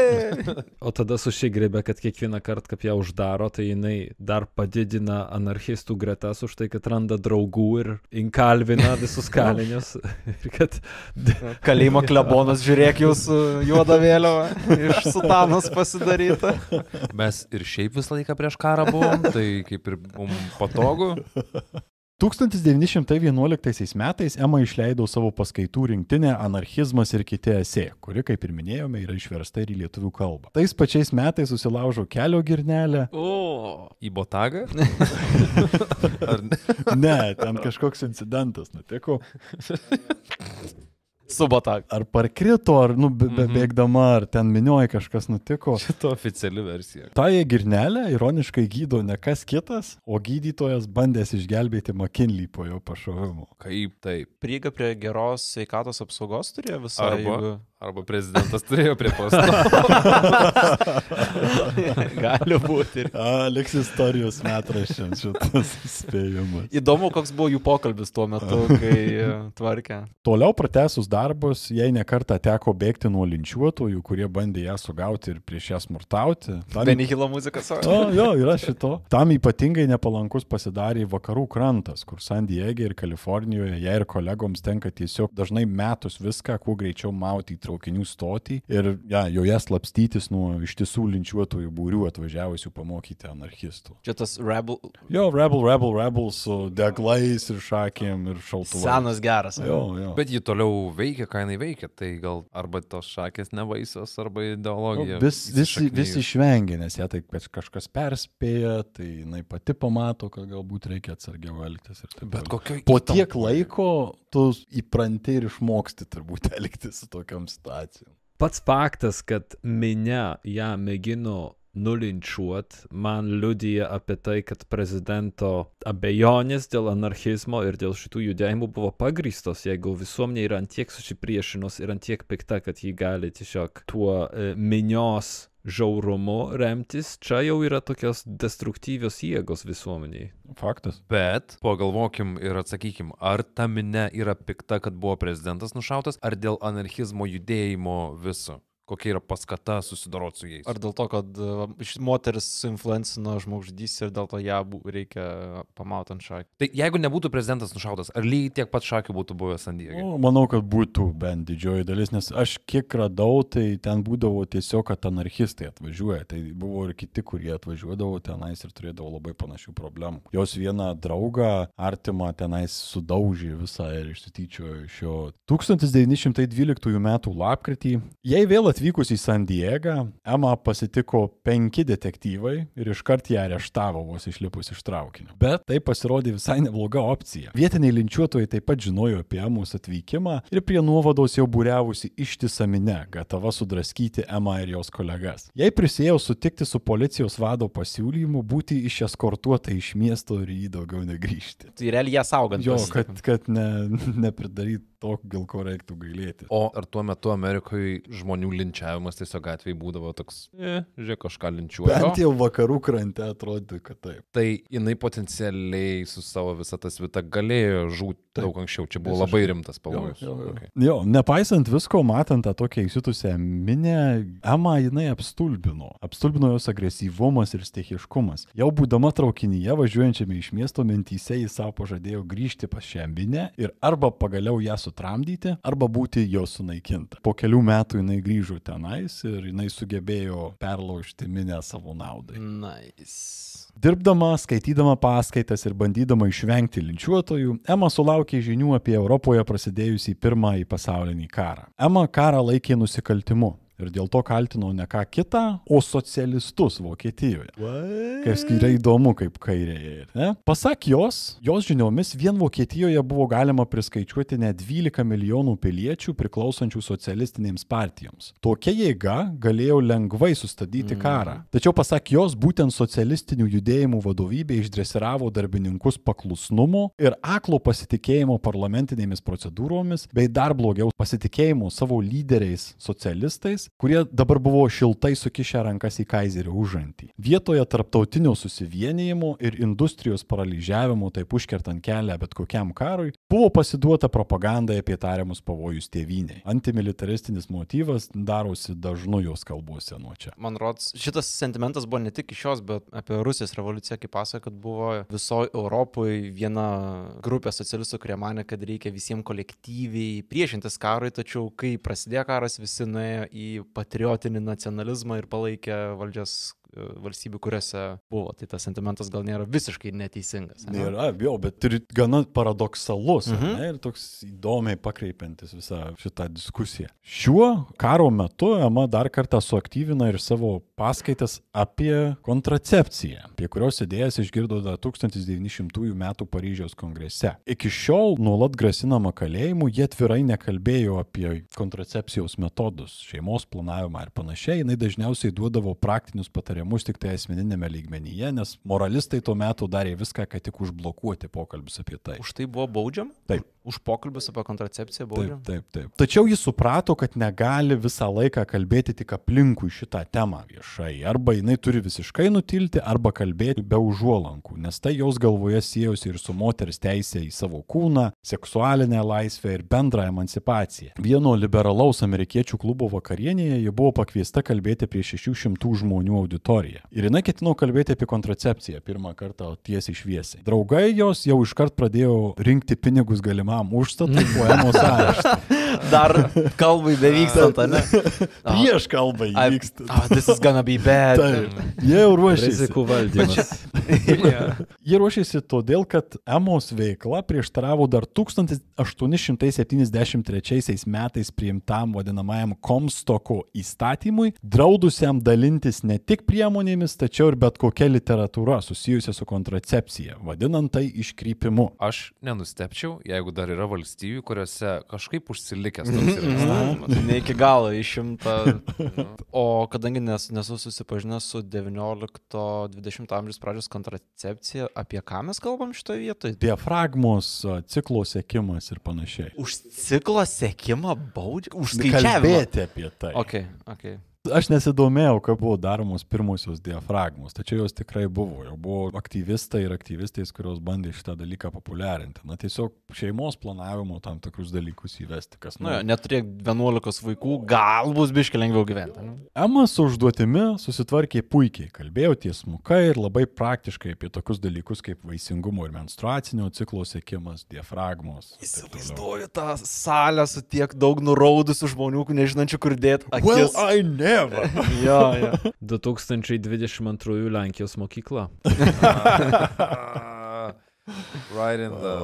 O tada susigrėbė, kad kiekvieną kartą, kaip ją uždaro, tai jinai dar padidina anarchistų gretas už tai, kad randa draugų ir inkalvina visus kalinius. kad Kalėjimo klebonas, žiūrėk, jūsų juoda vėliava iš sutanos pasidaryta. Mes ir šiaip visą laiką prieš karą buvom, tai kaip ir mums patogu. 1911 metais Ema išleido savo paskaitų rinktinę Anarchizmas ir kiti esė, kuri, kaip ir minėjome, yra išversta ir į lietuvių kalbą. Tais pačiais metais susilaužo kelio girnelę. O. Į botagą? Ne? Ne, ten kažkoks incidentas nutiko. Subatak. Ar parkrito, ar nu, be, be Mhm. bėgdama, ar ten minioja kažkas nutiko. Šito oficiali versija. Tąją girnelę ironiškai gydo ne kas kitas, o gydytojas bandęs išgelbėti McKinley po jo pašovimo. Kaip taip? Prieiga prie geros sveikatos apsaugos turėjo visą. Arba, arba prezidentas turėjo prie posto. Gali būti. Ir... Liks istorijos metraščiams šitas spėjimas. Įdomu, koks buvo jų pokalbis tuo metu, kai e, tvarkė. Toliau pratesus darbus, jai nekarta teko bėgti nuo linčiuotojų, kurie bandė ją sugauti ir prieš ją smurtauti. Tam, Benihilo muzika savo. o, jo, yra šito. Tam ypatingai nepalankus pasidarė vakarų krantas, kur San Diege ir Kalifornijoje jai ir kolegoms tenka tiesiog dažnai metus viską, kuo greičiau mauti į traukinių stotį ir ja, joje slapstytis nuo ištisų linčiuotojų būrių atvažiavusių pamokyti anarchistų. Čia tas rebel. Jo, rebel, rebel, rebel su deglais ir šakėm ir šautuvais. Senas geras. Jo, jo. Bet ji toliau veikia, ką jinai veikia. Tai gal arba tos šakės nevaisios, arba ideologija. Nu, vis, vis, vis išvengia, nes ją taip kaž- kažkas perspėja, tai jinai pati pamato, kad galbūt reikia atsargiau elgtis. ir taip Bet kokio Po tiek laiko tu įpranti ir išmoksti turbūt elgtis su tokiam situacijom. pats faktas, kad minia ją mėgino nulinčiuot, man liudija apie tai, kad prezidento abejonės dėl anarchizmo ir dėl šitų judėjimų buvo pagrįstos, jeigu visuomenė yra antiek susipriešinus ir antiek pikta, kad ji gali tiesiog tuo e, minios žiaurumu remtis, čia jau yra tokios destruktyvios jėgos visuomeniai. Faktas. Bet pagalvokim ir atsakykim, ar ta minė yra pikta, kad buvo prezidentas nušautas, ar dėl anarchizmo judėjimo viso. Kokia yra paskata susidoroti su jais. Ar dėl to, kad iš- moteris suinfluencino žmogžudystę ir dėl to ją reikia pamauti ant šakį. Tai jeigu nebūtų prezidentas nušautas, ar lygiai tiek pat šakių būtų buvęs Sandėje? Nu, manau, kad būtų bent didžioji dalis, nes aš kiek radau, tai ten būdavo tiesiog, kad anarchistai atvažiuoja. Tai buvo ir kiti, kurie atvažiuodavo tenais ir turėdavo labai panašių problemų. Jos vieną draugą artimą tenais sudaužė visą ir išsityčiojo iš jo. 1912 m. lapkritį, jai vėl atvykus į San Diegą, Emma pasitiko penki detektyvai ir iškart ją areštavo vos išlipus iš traukinio. Bet tai pasirodė visai nebloga opcija. Vietiniai linčiuotojai taip pat žinojo apie Emos atvykimą ir prie nuovados jau būriavusi ištisą minę, gatava sudraskyti Emą ir jos kolegas. Jei prisėjau sutikti su policijos vado pasiūlymu būti išeskortuota iš miesto ir jį daugiau negrįžti. Tai realiai ją saugant. Jo, kad, kad ne, nepridaryt to, dėl ko reiktų gailėti. O ar tuo metu Amerikoje žmonių linčiavimas tiesiog gatvėje būdavo toks, e, žiūrėk, kažką linčiuoja. Bent jau vakarų krante atrodo, kad taip. Tai jinai potencialiai su savo visą tą svitą galėjo žūti Taip. daug anksčiau. Čia buvo Visiškai. labai rimtas pavojus. Jo, jo, jo. Okay. Jo, nepaisant visko, matant tą tokią įsitusią minę, Emma jinai apstulbino. Apstulbino jos agresyvumas ir stichiškumas. Jau būdama traukinyje, važiuojančiame iš miesto mintyse, jis savo pažadėjo grįžti pas šią minę ir arba pagaliau ją sutramdyti, arba būti jos sunaikinta. Po kelių metų jinai grįžo tenais ir jinai sugebėjo perlaužti minę savo naudai. Nice. Dirbdama, skaitydama paskaitas ir bandydama išvengti linčiuotojų, Ema sulaukė žinių apie Europoje prasidėjusį pirmąjį pasaulinį karą. Ema karą laikė nusikaltimu. Ir dėl to kaltino ne ką kitą, o socialistus Vokietijoje. Kas yra įdomu, kaip kairėje. Ne? Pasak jos, jos žiniomis, vien Vokietijoje buvo galima priskaičiuoti net 12 milijonų piliečių priklausančių socialistinėms partijoms. Tokia jėga galėjo lengvai sustabdyti karą. Tačiau pasak jos, būtent socialistinių judėjimų vadovybė išdresiravo darbininkus paklusnumo ir aklo pasitikėjimo parlamentinėmis procedūromis, bei dar blogiau pasitikėjimo savo lyderiais socialistais, kurie dabar buvo šiltai sukišę rankas į kaizerio užantį. Vietoje tarptautinio susivienijimo ir industrijos paralyžiavimo, taip užkertant kelią bet kokiam karui, buvo pasiduota propagandai apie tariamus pavojus tėvynei. Antimilitaristinis motyvas darosi dažnu jos kalbose nuo čia. Man rodos, šitas sentimentas buvo ne tik iš jos, bet apie Rusijos revoliuciją, kaip pasako, kad buvo visoje Europoje viena grupė socialistų, kurie mane, kad reikia visiems kolektyviai priešintis karui, tačiau kai prasidėjo karas, visi nuėjo į patriotinį nacionalizmą ir palaikė valdžios valstybių, kuriuose buvo. Tai tas sentimentas gal nėra visiškai neteisingas. ane? Nėra, jo, bet ir gana paradoksalus Mhm. ne, ir toks įdomiai pakreipiantis visą šitą diskusiją. Šiuo karo metu Ema dar kartą suaktyvina ir savo paskaitas apie kontracepciją, apie kurios idėjas išgirdo dar 1900 m. Paryžiaus kongrese. Iki šiol nuolat grasinama kalėjimu, jie atvirai nekalbėjo apie kontracepcijos metodus, šeimos planavimą ir panašiai. Jis dažniausiai duodavo praktinius patarimus tik tai asmeninėme lygmenyje, nes moralistai tuo metu darė viską, kad tik užblokuoti pokalbius apie tai. Už tai buvo baudžiam? Taip. Už pokalbius apie kontracepciją Taip, baudžiam? taip, taip. Tačiau jis suprato, kad negali visą laiką kalbėti tik aplinkui šitą temą viešai. Arba jinai turi visiškai nutilti, arba kalbėti be užuolankų, nes tai jos galvoje siejosi ir su moters teisė į savo kūną, seksualinę laisvę ir bendrą emancipaciją. Vieno liberalaus amerikiečių klubo vakarienėje ji buvo pakviesta kalbėti prie 600 žmonių auditoriją. Ir jinai ketino kalbėti apie kontracepciją pirmą kartą tiesiai šviesiai. Draugai jos jau iškart pradėjo rinkti pinigus galimam užstatui poemos areštą. Dar kalbai bevykstant, ne? Prieš kalbą I- įvyksta. Oh, this is gonna be bad. Taip, jie jau ruošiasi. Rizikų valdymas. yeah. Jie ruošėsi todėl, kad Emos veikla prieštaravo dar 1873 metais priimtam vadinamajam Komstoko įstatymui, draudusiam dalintis ne tik priemonėmis, tačiau ir bet kokia literatūra susijusia su kontracepcija, vadinant tai iškrypimu. Aš nenustepčiau, jeigu dar yra valstybių, kuriuose kažkaip užsilikęs toks yra įstatymas. Ne iki galo išimta. O kadangi nes, nesu susipažinęs su 19-20 amžiaus pradžios kontracepcija, apie ką mes kalbam šitoje vietoje? Diafragmos, ciklo sėkimas ir panašiai. Už ciklo sekimą baudžia? Už skaičiavimą. Kalbėti apie tai. Ok, ok. Aš nesidomėjau, kaip buvo daromos pirmosios diafragmos, tačiau jos tikrai buvo. Jau buvo aktyvistai ir aktyvistais, kurios bandė šitą dalyką populiarinti. Na tiesiog šeimos planavimo tam tikrus dalykus įvesti, kas Nu, jo, neturėk 11 vaikų, gal bus biškai lengviau gyventi. ne? Ema su užduotimi susitvarkė puikiai, kalbėjo tiesmukai ir labai praktiškai apie tokius dalykus kaip vaisingumo ir menstruacinio ciklo sėkimas, diafragmos. Įsivaizduoju tą salę su tiek daug nuraudusių žmonių, nežinančių, kur dėti Well, akis. I never. Jo, jo. 2022 Lenkijos mokykla. right in the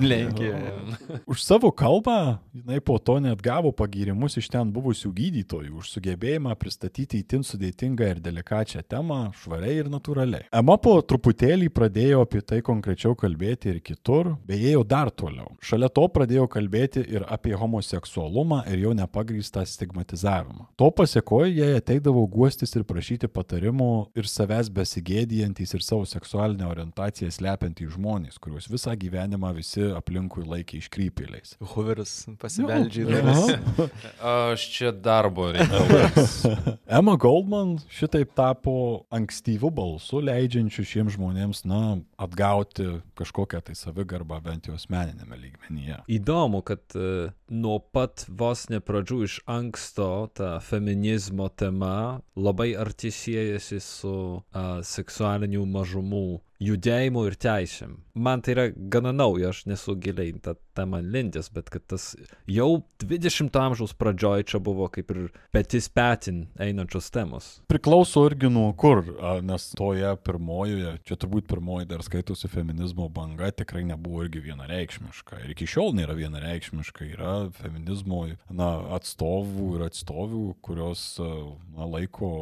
Lenkija. Už savo kalbą jinai po to net gavo pagirimus iš ten buvusių gydytojų už sugebėjimą pristatyti įtin sudėtingą ir delikačią temą švariai ir natūraliai. Ema po truputėlį pradėjo apie tai konkrečiau kalbėti ir kitur, bei ėjo dar toliau. Šalia to pradėjo kalbėti ir apie homoseksualumą ir jo nepagrįstą stigmatizavimą. To pasiekoje jai ateidavo guostis ir prašyti patarimų ir savęs besigėdijantys ir savo seksualinę orientaciją slepiantys žmonės, kuriuos visą gyvenimą visi aplinkui laikė iškrypėliais. Hooveris pasibeldžia į duris. Aha. Aš čia darbo reikalas. Emma Goldman šitaip tapo ankstyvų balsų, leidžiančių šiems žmonėms, na, atgauti kažkokią tai savigarbą bent jau asmeninėme lygmenyje. Įdomu, kad uh, nuo pat vos ne pradžių iš anksto ta feminizmo tema labai arti siejasi su uh, seksualinių mažumų judėjimu ir teisėm. Man tai yra gana nauja, aš nesu giliai į tą temą lindęs, bet kad tas jau 20 amžiaus pradžioj čia buvo kaip ir petis petin einančios temos. Priklauso irgi nuo kur, nes toje pirmojoje, čia turbūt pirmoji dar skaitosi feminizmo banga, tikrai nebuvo irgi vienareikšmiška. Ir iki šiol nėra vienareikšmiška. Yra feminizmo na, atstovų ir atstovių, kurios na, laiko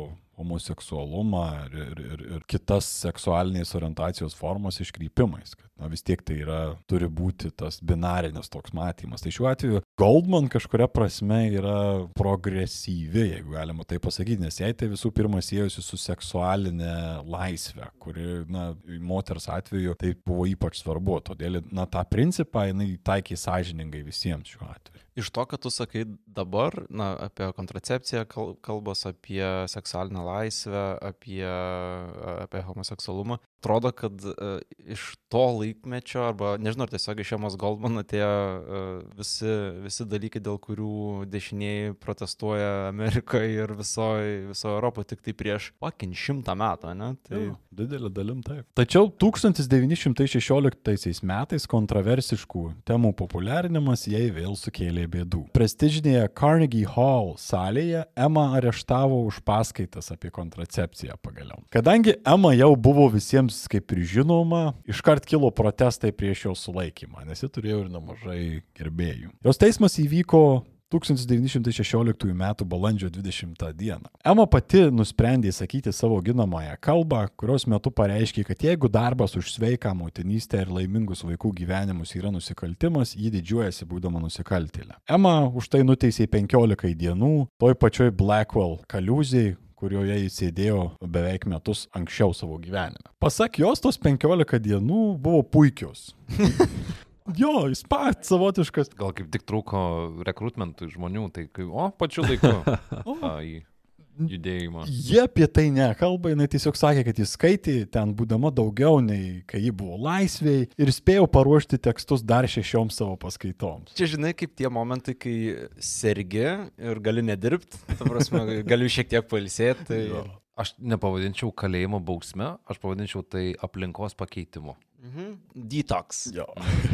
homoseksualumą ir, ir, ir, ir kitas seksualinės orientacijos formas iškrypimais. Kad, na, vis tiek tai yra, turi būti tas binarinis toks matymas. Tai šiuo atveju Goldman kažkuria prasme yra progresyvi, jeigu galima tai pasakyti, nes jai tai visų pirma siejosi su seksualinė laisvė, kuri, na, moters atveju tai buvo ypač svarbu. Todėl, na, tą principą jinai taikė sąžiningai visiems šiuo atveju. Iš to, kad tu sakai dabar, na, apie kontracepciją, kal- kalbos apie seksualinę laisvę, apie, apie homoseksualumą, atrodo, kad uh, iš to laikmečio, arba nežinau, ar tiesiog iš Emos Goldman atėjo uh, visi, visi dalykai, dėl kurių dešinieji protestuoja Amerikoje ir visoje viso Europoje tik tai prieš pakin šimtą metų, ne? Tai... Jo, didelė dalim taip. Tačiau 1916 metais kontroversiškų temų populiarinimas jai vėl sukėlė bėdų. Prestižinėje Carnegie Hall salėje Emma areštavo už paskaitas apie kontracepciją pagaliau. Kadangi Emma jau buvo visiems kaip ir žinoma, iškart kilo protestai prieš jos sulaikymą, nes ji turėjo ir nemažai gerbėjų. Jos teismas įvyko 1916 m. balandžio 20 d. Ema pati nusprendė sakyti savo ginamąją kalbą, kurios metu pareiškė, kad jeigu darbas už sveiką motinystę ir laimingus vaikų gyvenimus yra nusikaltimas, ji didžiuojasi būdama nusikaltėlė. Ema už tai nuteisė 15 dienų toj pačioj Blackwell kaliuzijai, kurioje jis sėdėjo beveik metus anksčiau savo gyvenime. Pasak jos, tos 15 dienų buvo puikios. Jo, jis pats savotiškas. Gal kaip tik trūko rekrutmentui žmonių, tai kai, o, pačiu laiku a, į judėjimą. Jie apie tai nekalba, jinai tiesiog sakė, kad jis skaitė ten būdama daugiau nei kai ji buvo laisvėje ir spėjo paruošti tekstus dar šešioms savo paskaitoms. Čia žinai, kaip tie momentai, kai sergi ir gali nedirbti, ta prasme, gali šiek tiek pailsėti. Tai... Aš nepavadinčiau kalėjimo bausme, aš pavadinčiau tai aplinkos pakeitimu. Mhm. Detox. Jo.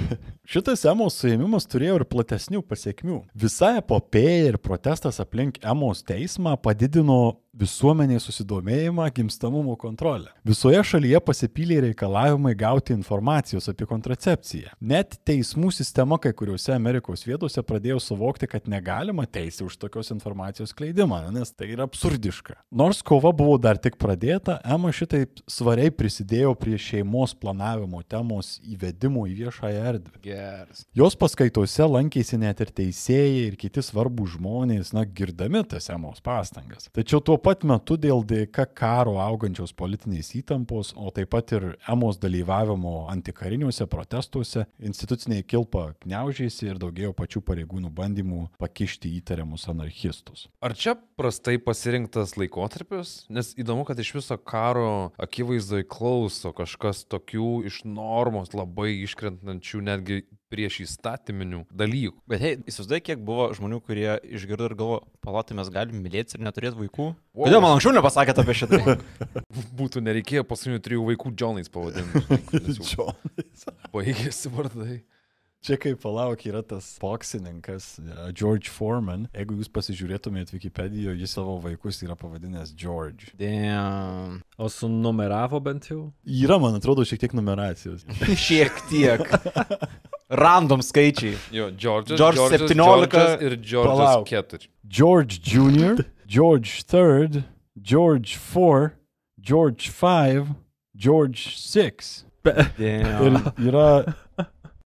Šitas Emos suėmimas turėjo ir platesnių pasiekmių. Visa epopėja ir protestas aplink Emos teismą padidino visuomenės susidomėjimą gimstamumo kontrolę. Visoje šalyje pasipylė reikalavimai gauti informacijos apie kontracepciją. Net teismų sistema kai kuriuose Amerikos vietose pradėjo suvokti, kad negalima teisti už tokios informacijos kleidimą, nes tai yra absurdiška. Nors kova buvo dar tik pradėta, Ema šitaip svariai prisidėjo prie šeimos planavimo gyvenimo temos įvedimo į viešąją erdvę. Geras. Jos paskaitose lankėsi net ir teisėjai ir kiti svarbus žmonės, na, girdami tas emos pastangas. Tačiau tuo pat metu dėl dėka karo augančios politinės įtampos, o taip pat ir emos dalyvavimo antikariniuose protestuose, instituciniai kilpa gniaužėsi ir daugėjo pačių pareigūnų bandymų pakišti įtariamus anarchistus. Ar čia prastai pasirinktas laikotarpis? Nes įdomu, kad iš viso karo akivaizdoje klauso kažkas tokių iš normos labai iškrentančių netgi prieš įstatyminių dalykų. Bet hei, įsivaizduoju, kiek buvo žmonių, kurie išgirdo ir galvo, palatai mes galim mylėti ir neturėti vaikų. Wow. Kodėl man anksčiau nepasakėte apie šitą? Būtų nereikėjo paskutinių trijų vaikų Džonais pavadinti. Džonas. Baigėsi vardai. Čia kaip palauk yra tas boksininkas uh, George Foreman. Jeigu jūs pasižiūrėtumėte Wikipedijoje, jis savo vaikus yra pavadinęs George. Damn. O sunumeravo bent jau? Yra, man atrodo, šiek tiek numeracijos. Šiek tiek. Random skaičiai. Jo, Džordžas. George Džordžas, 17 Džordžas ir Palauk. 4. George Jr., George III, George IV, George V, George VI. Damn. Ir yra,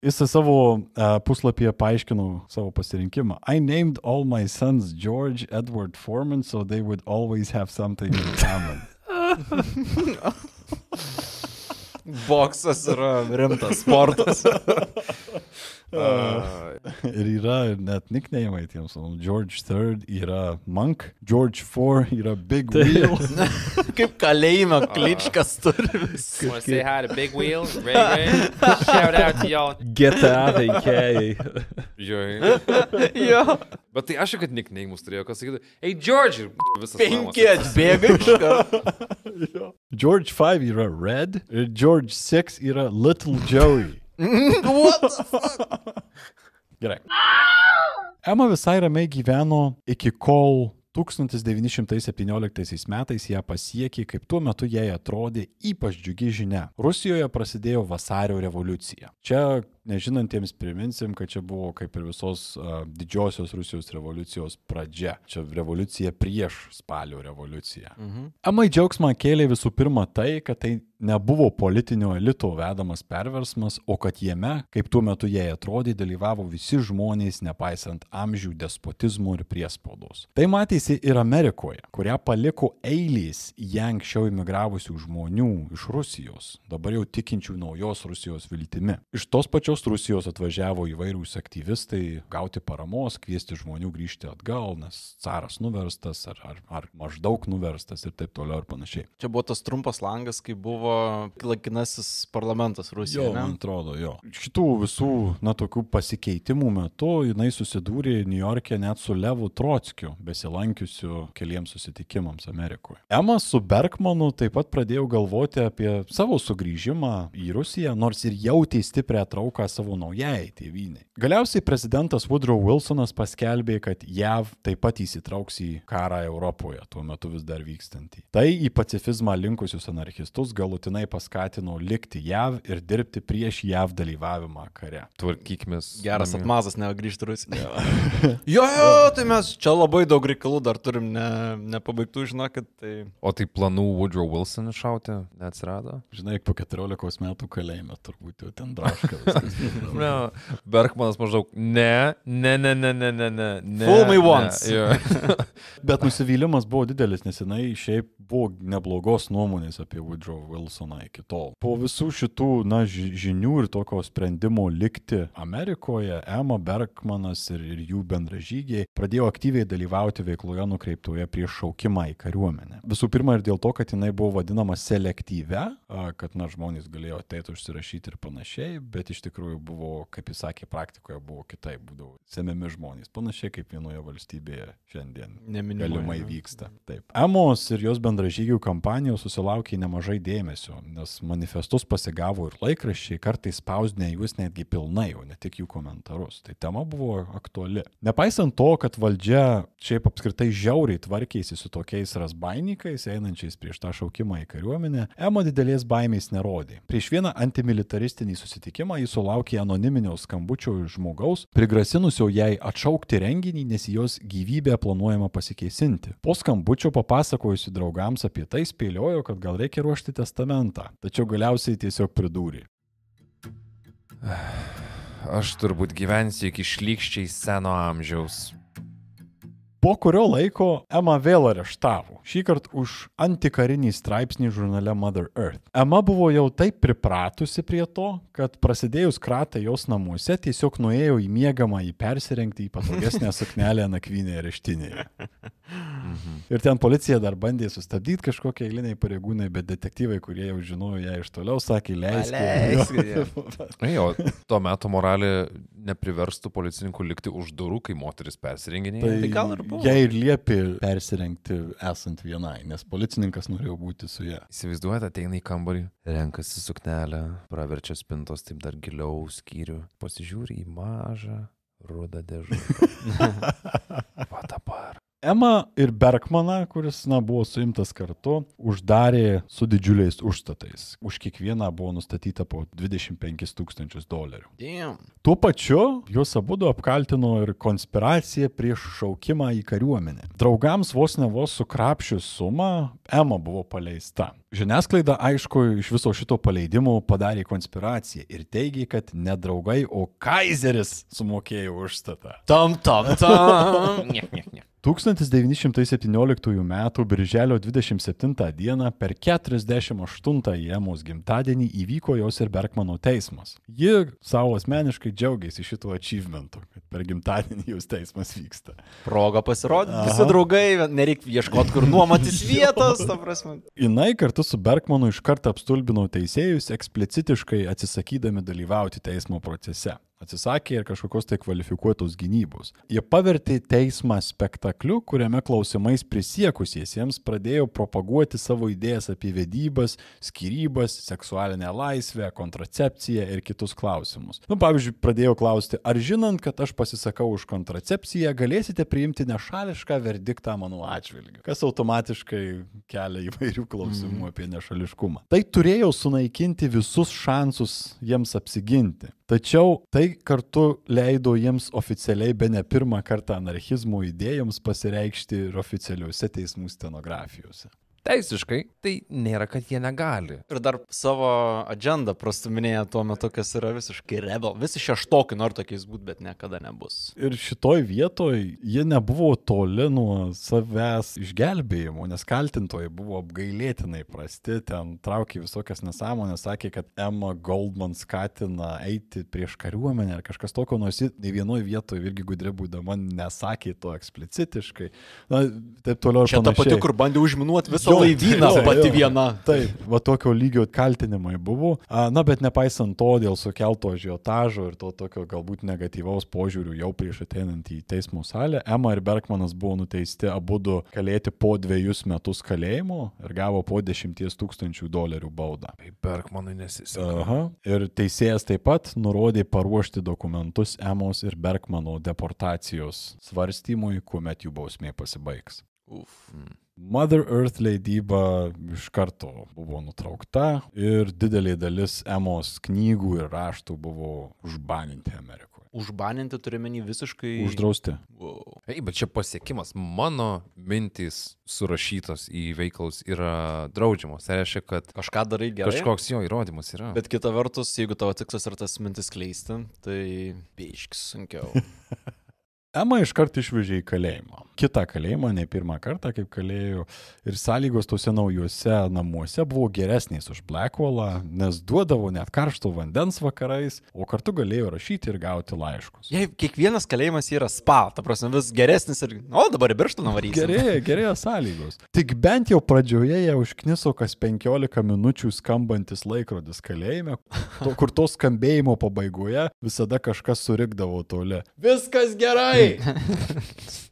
jis savo uh, puslapyje paaiškino savo pasirinkimą. I named all my sons George Edward Foreman, so they would always have something in common. Boksas yra rimtas sportas. ir yra net nickname'ai tiems. o George III yra Monk, George IV yra Big Wheel. Kaip kalėjime kličkas turi say hi to Big Wheel, Ray Ray? Shout out to y'all. GTA veikėjai. Jo. Jo. Bet tai aš, kad nickname'us turėjau, kas sakytų, hey George, visas. Penki atbėga iš karto. George V yra Red ir George VI yra Little Joey. What the fuck? Gerai. Ema visai ramiai gyveno iki kol 1917 metais ją pasiekė, kaip tuo metu jai atrodė ypač džiugi žinia. Rusijoje prasidėjo vasario revoliucija. Čia nežinantiems priminsim, kad čia buvo kaip ir visos uh, didžiosios Rusijos revoliucijos pradžia. Čia revoliucija prieš spalio revoliuciją. Mhm. Emai džiaugsmą kėlė visų pirma tai, kad tai nebuvo politinio elito vedamas perversmas, o kad jame, kaip tuo metu jai atrodė, dalyvavo visi žmonės, nepaisant amžių, despotizmų ir priespaudos. Tai matėsi ir Amerikoje, kurią paliko eilės ją anksčiau imigravusių žmonių iš Rusijos, dabar jau tikinčių naujos Rusijos viltimi. Iš tos pačios Rusijos atvažiavo įvairūs aktyvistai gauti paramos, kviesti žmonių grįžti atgal, nes caras nuverstas ar, ar, ar maždaug nuverstas ir taip toliau ir panašiai. Čia buvo tas trumpas langas, kai buvo laikinasis parlamentas Jo, Rusijoje. man ne? atrodo, jo. Šitų visų, na, tokių pasikeitimų metu jinai susidūrė New York'e net su Levu Trotskiu, besilankiusiu keliems susitikimams Amerikoje. Ema su Bergmanu taip pat pradėjo galvoti apie savo sugrįžimą į Rusiją, nors ir jautė stiprią trauką savo naujai tėvynai. Galiausiai prezidentas Woodrow Wilsonas paskelbė, kad JAV taip pat įsitrauks į karą Europoje, tuo metu vis dar vykstantį. Tai į pacifizmą linkusius anarchistus galutinai paskatino likti JAV ir dirbti prieš JAV dalyvavimą kare. Tvarkykime. Geras atmazas, ne grįžti Rusiją. jo, jo, tai mes čia labai daug reikalų dar turim ne, nepabaigtų, žinokit. Tai... O tai planų Woodrow Wilson šauti neatsirado? Žinai, po 14 metų kalėjime turbūt jau ten braška viskas. Ne. Bergmanas maždaug, ne, ne, ne, ne, ne, ne, ne. ne Fool me ne. once. Jo. Bet nusivylimas buvo didelis, nes jinai šiaip buvo neblogos nuomonės apie Woodrow Wilsoną iki tol. Po visų šitų, na, ži- žinių ir tokio sprendimo likti Amerikoje, Emma Bergmanas ir, ir jų bendražygiai pradėjo aktyviai dalyvauti veikloje nukreiptoje prieš šaukimą į kariuomenę. Visų pirma ir dėl to, kad jinai buvo vadinama selektyve, kad, na, žmonės galėjo ateiti užsirašyti ir panašiai, bet iš tikrųjų buvo, kaip jis sakė, praktikoje buvo kitaip, būdavo semiami žmonės, panašiai kaip vienoje valstybėje šiandien Neminimai, galimai vyksta. Taip. Emos ir jos bendražygių kampanijos susilaukė nemažai dėmesio, nes manifestus pasigavo ir laikraščiai, kartais spausdinė juos netgi pilnai, o ne tik jų komentarus. Tai tema buvo aktuali. Nepaisant to, kad valdžia šiaip apskritai žiauriai tvarkėsi su tokiais rasbainikais, einančiais prieš tą šaukimą į kariuomenę, Emo didelės baimės nerodė. Prieš vieną antimilitaristinį susitikimą jis sulaukė anoniminio skambučio iš žmogaus, prigrasinusio jai atšaukti renginį, nes jos gyvybę planuojama pasikeisinti. Po skambučio papasakojusi draugams vaikams apie tai spėliojo, kad gal reikia ruošti testamentą, tačiau galiausiai tiesiog pridūrė. Aš turbūt gyvensiu iki šlykščiai seno amžiaus. Po kurio laiko Emma vėl areštavo, šį kartą už antikarinį straipsnį žurnale Mother Earth. Emma buvo jau taip pripratusi prie to, kad prasidėjus kratai jos namuose tiesiog nuėjo į miegamą į persirengti į patogesnę suknelę nakvynėje areštinėje. Ir ten policija dar bandė sustabdyti kažkokie eiliniai pareigūnai, bet detektyvai, kurie jau žinojo ją iš toliau, sakė, leisk. Paleisk, Ei, o tuo metu moralė nepriverstų policininkų likti už durų, kai moteris persirenginėja. Tai gal ir buvo. Jai ir liepė persirengti esant vienai, nes policininkas norėjo būti su ja. Įsivaizduojate, ateina į kambarį, renkasi suknelę, praverčia spintos taip dar giliau skyrių, pasižiūri į mažą rudą dėžutę. Va dabar. Emma ir Bergmaną, kuris na, buvo suimtas kartu, uždarė su didžiuliais užstatais. Už kiekvieną buvo nustatyta po 25 tūkstančius dolerių. Damn. Tuo pačiu juos abu apkaltino ir konspiracija prieš šaukimą į kariuomenę. Draugams vos ne vos sukrapšius sumą, Emma buvo paleista. Žiniasklaida, aišku, iš viso šito paleidimo padarė konspiraciją ir teigė, kad ne draugai, o Kaiseris sumokėjo užstatą. Tam, tam, tam. Niek, niek, niek. 1917 m. birželio 27 d. per 48-ąjį Emos gimtadienį įvyko jos ir Bergmano teismas. Ji savo asmeniškai džiaugiasi šituo achievementu, kad per gimtadienį jos teismas vyksta. Proga pasirodyti. Visi draugai, nereikia ieškoti, kur nuomotis vietos, ta prasme. Jinai kartu su Bergmanu iš karto apstulbino teisėjus, eksplicitiškai atsisakydami dalyvauti teismo procese. Atsisakė ir kažkokios tai kvalifikuotos gynybos. Jie pavertė teismą spektakliu, kuriame klausimais prisiekusiesiems pradėjo propaguoti savo idėjas apie vedybas, skirybas, seksualinę laisvę, kontracepciją ir kitus klausimus. Nu, pavyzdžiui, pradėjo klausti, ar žinant, kad aš pasisakau už kontracepciją, galėsite priimti nešališką verdiktą mano atžvilgiu, kas automatiškai kelia įvairių klausimų mm. apie nešališkumą. Tai turėjo sunaikinti visus šansus jiems apsiginti. Tačiau tai kartu leido jiems oficialiai be ne pirmą kartą anarchizmo idėjoms pasireikšti ir oficialiuose teismų stenografijose. Teisiškai tai nėra, kad jie negali. Ir dar savo agendą prastuminėja tuo metu, kas yra visiškai rebel. Visi šeštokai nori tokiais būti, bet niekada nebus. Ir šitoj vietoj jie nebuvo toli nuo savęs išgelbėjimo, nes kaltintojai buvo apgailėtinai prasti, ten traukė visokias nesąmonės, sakė, kad Emma Goldman skatina eiti prieš kariuomenę ar kažkas tokio, nors ji nei vienoje vietoje irgi gudri būdama nesakė to eksplicitiškai. Na, taip toliau ir Čia ta pati, kur bandė užminuoti visą laivyną, pati viena. Taip, va tokio lygio kaltinimai buvo. A, Na, bet nepaisant to, dėl sukelto žiotažo ir to tokio galbūt negatyvaus požiūrių jau prieš ateinant į teismo salę, Emma ir Bergmanas buvo nuteisti abu du kalėti po dviejus metus kalėjimo ir gavo po dešimties tūkstančių dolerių baudą. Tai Bergmanui nesiseka. Aha. Ir teisėjas taip pat nurodė paruošti dokumentus Emos ir Bergmano deportacijos svarstymui, kuomet jų bausmė pasibaigs. Uf. Mother Earth leidyba iš karto buvo nutraukta ir didelė dalis Emos knygų ir raštų buvo užbaninti Amerikoje. Užbaninti turiuomenį visiškai. Uždrausti. Wow. Ei, bet čia pasiekimas. Mano mintys surašytos į veikalus yra draudžiamos. Tai reiškia, kad Kažką darai gerai. kažkoks jo įrodymas yra. Bet kita vertus, jeigu tavo tikslas yra tas mintis kleisti, tai biškis sunkiau. Ema iškart išvežė į kalėjimą. Kitą kalėjimą, ne pirmą kartą, kaip kalėjau. Ir sąlygos tuose naujuose namuose buvo geresnės už Blackwallą, nes duodavo net karšto vandens vakarais, o kartu galėjo rašyti ir gauti laiškus. Jei kiekvienas kalėjimas yra spa, ta prasme vis geresnis ir... O dabar į birštą nuvarys. Gerėja, gerėja sąlygos. Tik bent jau pradžioje jie užkniso kas 15 minučių skambantis laikrodis kalėjime, to, kur to skambėjimo pabaigoje visada kažkas surikdavo toli. Viskas gerai!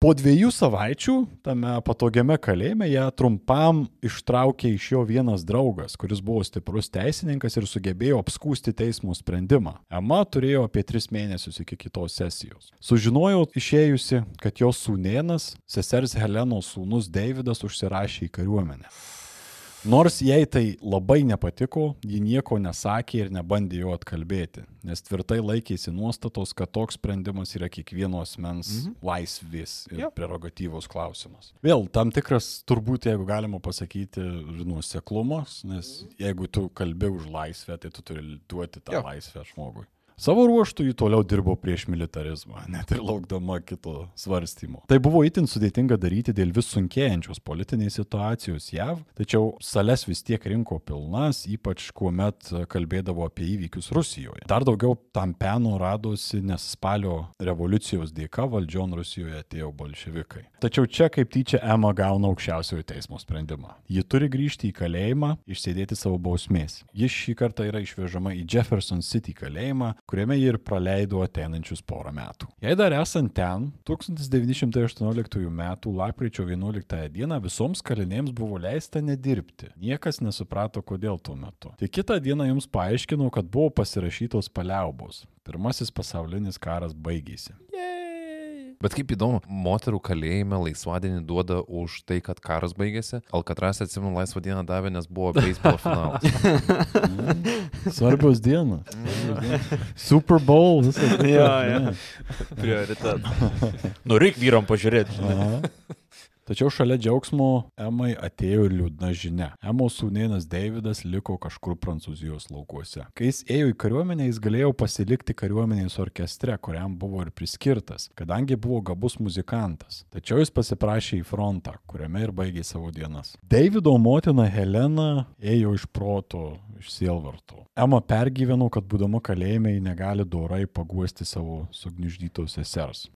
Po dviejų savaičių tame patogiame kalėjime ją trumpam ištraukė iš jo vienas draugas, kuris buvo stiprus teisininkas ir sugebėjo apskūsti teismo sprendimą. Ema turėjo apie tris mėnesius iki kitos sesijos. Sužinojau išėjusi, kad jos sūnėnas, sesers Helenos sūnus Davidas užsirašė į kariuomenę. Nors jai tai labai nepatiko, ji nieko nesakė ir nebandė jo atkalbėti, nes tvirtai laikėsi nuostatos, kad toks sprendimas yra kiekvieno asmens mhm. laisvės ir Jo. prerogatyvos klausimas. Vėl tam tikras, turbūt, jeigu galima pasakyti, nuoseklumas, nes jeigu tu kalbi už laisvę, tai tu turi duoti tą Jo. laisvę žmogui. Savo ruoštų jį toliau dirbo prieš militarizmą, net ir laukdama kito svarstymo. Tai buvo itin sudėtinga daryti dėl vis sunkėjančios politinės situacijos JAV, tačiau sales vis tiek rinko pilnas, ypač kuomet kalbėdavo apie įvykius Rusijoje. Dar daugiau tam peno radosi, nes spalio revoliucijos dėka valdžion Rusijoje atėjo bolševikai. Tačiau čia kaip tyčia Ema gauna aukščiausiojo teismo sprendimą. Ji turi grįžti į kalėjimą, išsėdėti savo bausmės. Ji šį kartą yra išvežama į Jefferson City kalėjimą, kuriame ji ir praleido ateinančius porą metų. Jei dar esant ten, 1918 m. lapkričio 11 d. visoms kalinėms buvo leista nedirbti. Niekas nesuprato, kodėl tuo metu. Tik kitą dieną jums paaiškinau, kad buvo pasirašytos paliaubos. Pirmasis pasaulinis karas baigėsi. Bet kaip įdomu, moterų kalėjime laisvadienį duoda už tai, kad karas baigėsi. Alkatras atsimenu laisvą dieną davė, nes buvo beisbolo finalas. Svarbios dienos. Super Bowl. visas. Jo, jo. Prioritetas. Nu, reikia vyram pažiūrėti, žinai. Aha. Tačiau šalia džiaugsmo Emai atėjo ir liūdna žinia. Emos sūnėnas Davidas liko kažkur Prancūzijos laukuose. Kai jis ėjo į kariuomenę, jis galėjo pasilikti kariuomenės orkestre, kuriam buvo ir priskirtas, kadangi buvo gabus muzikantas. Tačiau jis pasiprašė į frontą, kuriame ir baigė savo dienas. Davido motina Helena ėjo iš proto, iš sielvarto. Ema pergyveno, kad būdama kalėjime ji negali dorai paguosti savo sugniuždytos sesers.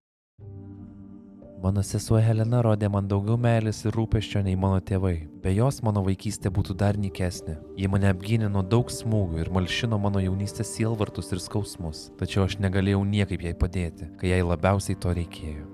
Mano sesuo Helena rodė man daugiau meilės ir rūpeščio nei mano tėvai. Be jos mano vaikystė būtų dar nikesnė. Ji mane apgynė nuo daug smūgių ir malšino mano jaunystės sielvartus ir skausmus. Tačiau aš negalėjau niekaip jai padėti, kai jai labiausiai to reikėjo.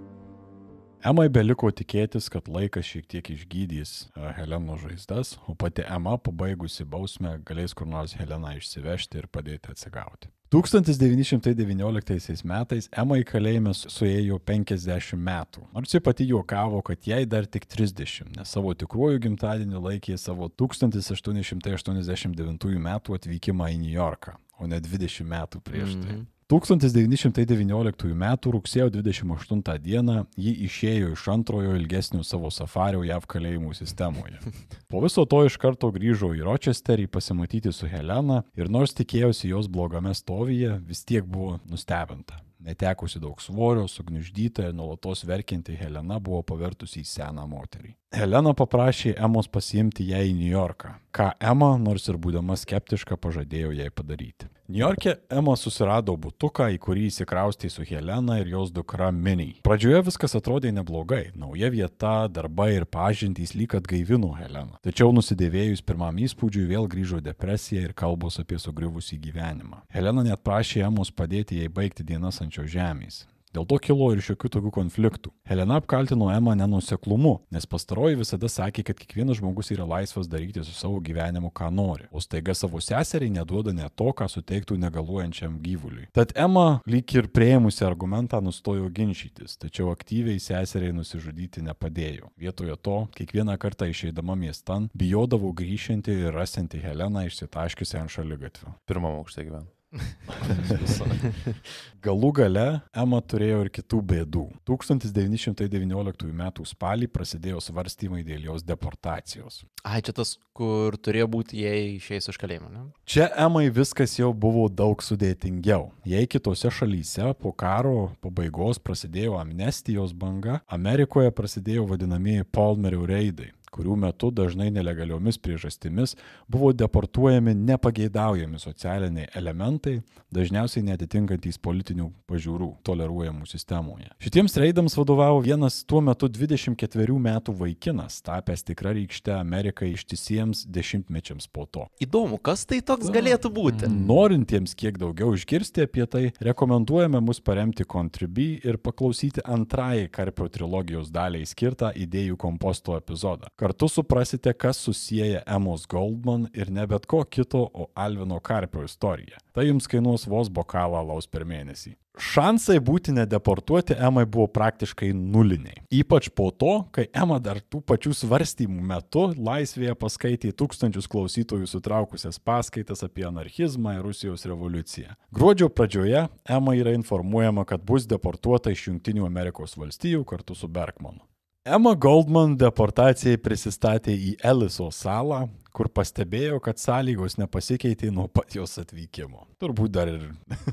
Emai beliko tikėtis, kad laikas šiek tiek išgydys e, Heleno žaizdas, o pati Ema, pabaigusi bausmę, galės kur nors Heleną išsivežti ir padėti atsigauti. 1919 metais Emai kalėjime su- suėjo 50 metų, nors ji pati juokavo, kad jai dar tik 30, nes savo tikruoju gimtadieniu laikė savo 1889 metų atvykimą į New Yorką, o ne 20 metų prieš tai. Mhm. 1919 m. rugsėjo 28 d. ji išėjo iš antrojo ilgesnio savo safario JAV kalėjimų sistemoje. Po viso to iš karto grįžo į Rochesterį pasimatyti su Helena ir nors tikėjosi jos blogame stovyje, vis tiek buvo nustebinta. Netekusi daug svorio, sugniuždyta ir nuolatos verkianti Helena buvo pavertusi į seną moterį. Helena paprašė Emos pasiimti ją į New Yorką, ką Ema, nors ir būdama skeptiška, pažadėjo jai padaryti. New York'e Ema susirado butuką, į kurį įsikraustė su Helena ir jos dukra Mini. Pradžioje viskas atrodė neblogai. Nauja vieta, darbai ir pažintys lyg atgaivino Heleną. Tačiau nusidėvėjus pirmam įspūdžiui vėl grįžo depresija ir kalbos apie sugriuvusį gyvenimą. Helena net prašė Emos padėti jai baigti dienas ant šio žemės. Dėl to kilo ir šiokių tokių konfliktų. Helena apkaltino Emą nenuseklumu, nes pastaroji visada sakė, kad kiekvienas žmogus yra laisvas daryti su savo gyvenimu, ką nori, o staiga savo seseriai neduoda net to, ką suteiktų negaluojančiam gyvuliui. Tad Ema, lyg ir prieimusi argumentą, nustojo ginčytis, tačiau aktyviai seseriai nusižudyti nepadėjo. Vietoje to, kiekvieną kartą išeidama miestan, bijodavo grįžinti ir rasinti Heleną išsitaškiusi ant šaligatvio. Pirmam aukšte gyvenu. Galų gale Ema turėjo ir kitų bėdų. 1919 m. spalį prasidėjo svarstymai dėl jos deportacijos. Ai, čia tas, kur turėjo būti, jei išeis iš kalėjimo, ne? Čia Emai viskas jau buvo daug sudėtingiau. Jei kitose šalyse po karo pabaigos prasidėjo amnestijos banga, Amerikoje prasidėjo vadinamieji Palmerio reidai kurių metu dažnai nelegaliomis priežastimis buvo deportuojami nepageidaujami socialiniai elementai, dažniausiai netitinkantys politinių pažiūrų toleruojamų sistemoje. Šitiems reidams vadovavo vienas tuo metu 24 metų vaikinas, tapęs tikra rykšte Amerikai ištisiems dešimtmečiams po to. Įdomu, kas tai toks galėtų būti? Norintiems kiek daugiau išgirsti apie tai, rekomenduojame mus paremti Contribui ir paklausyti antrajai Karpio trilogijos daliai skirtą idėjų komposto epizodą. Kartu suprasite, kas susiję Emos Goldman ir ne bet ko kito, o Alvino Karpio istoriją. Tai jums kainuos vos bokalą alaus per mėnesį. Šansai būti nedeportuoti Emai buvo praktiškai nuliniai. Ypač po to, kai Ema dar tų pačių svarstymų metu laisvėje paskaitė tūkstančius klausytojų sutraukusias paskaitas apie anarchizmą ir Rusijos revoliuciją. Gruodžio pradžioje Ema yra informuojama, kad bus deportuota iš Junktinių Amerikos valstijų kartu su Bergmanu. Emma Goldman deportacijai prisistatė į Eliso salą, kur pastebėjo, kad sąlygos nepasikeitė nuo pat jos atvykimo. Turbūt dar ir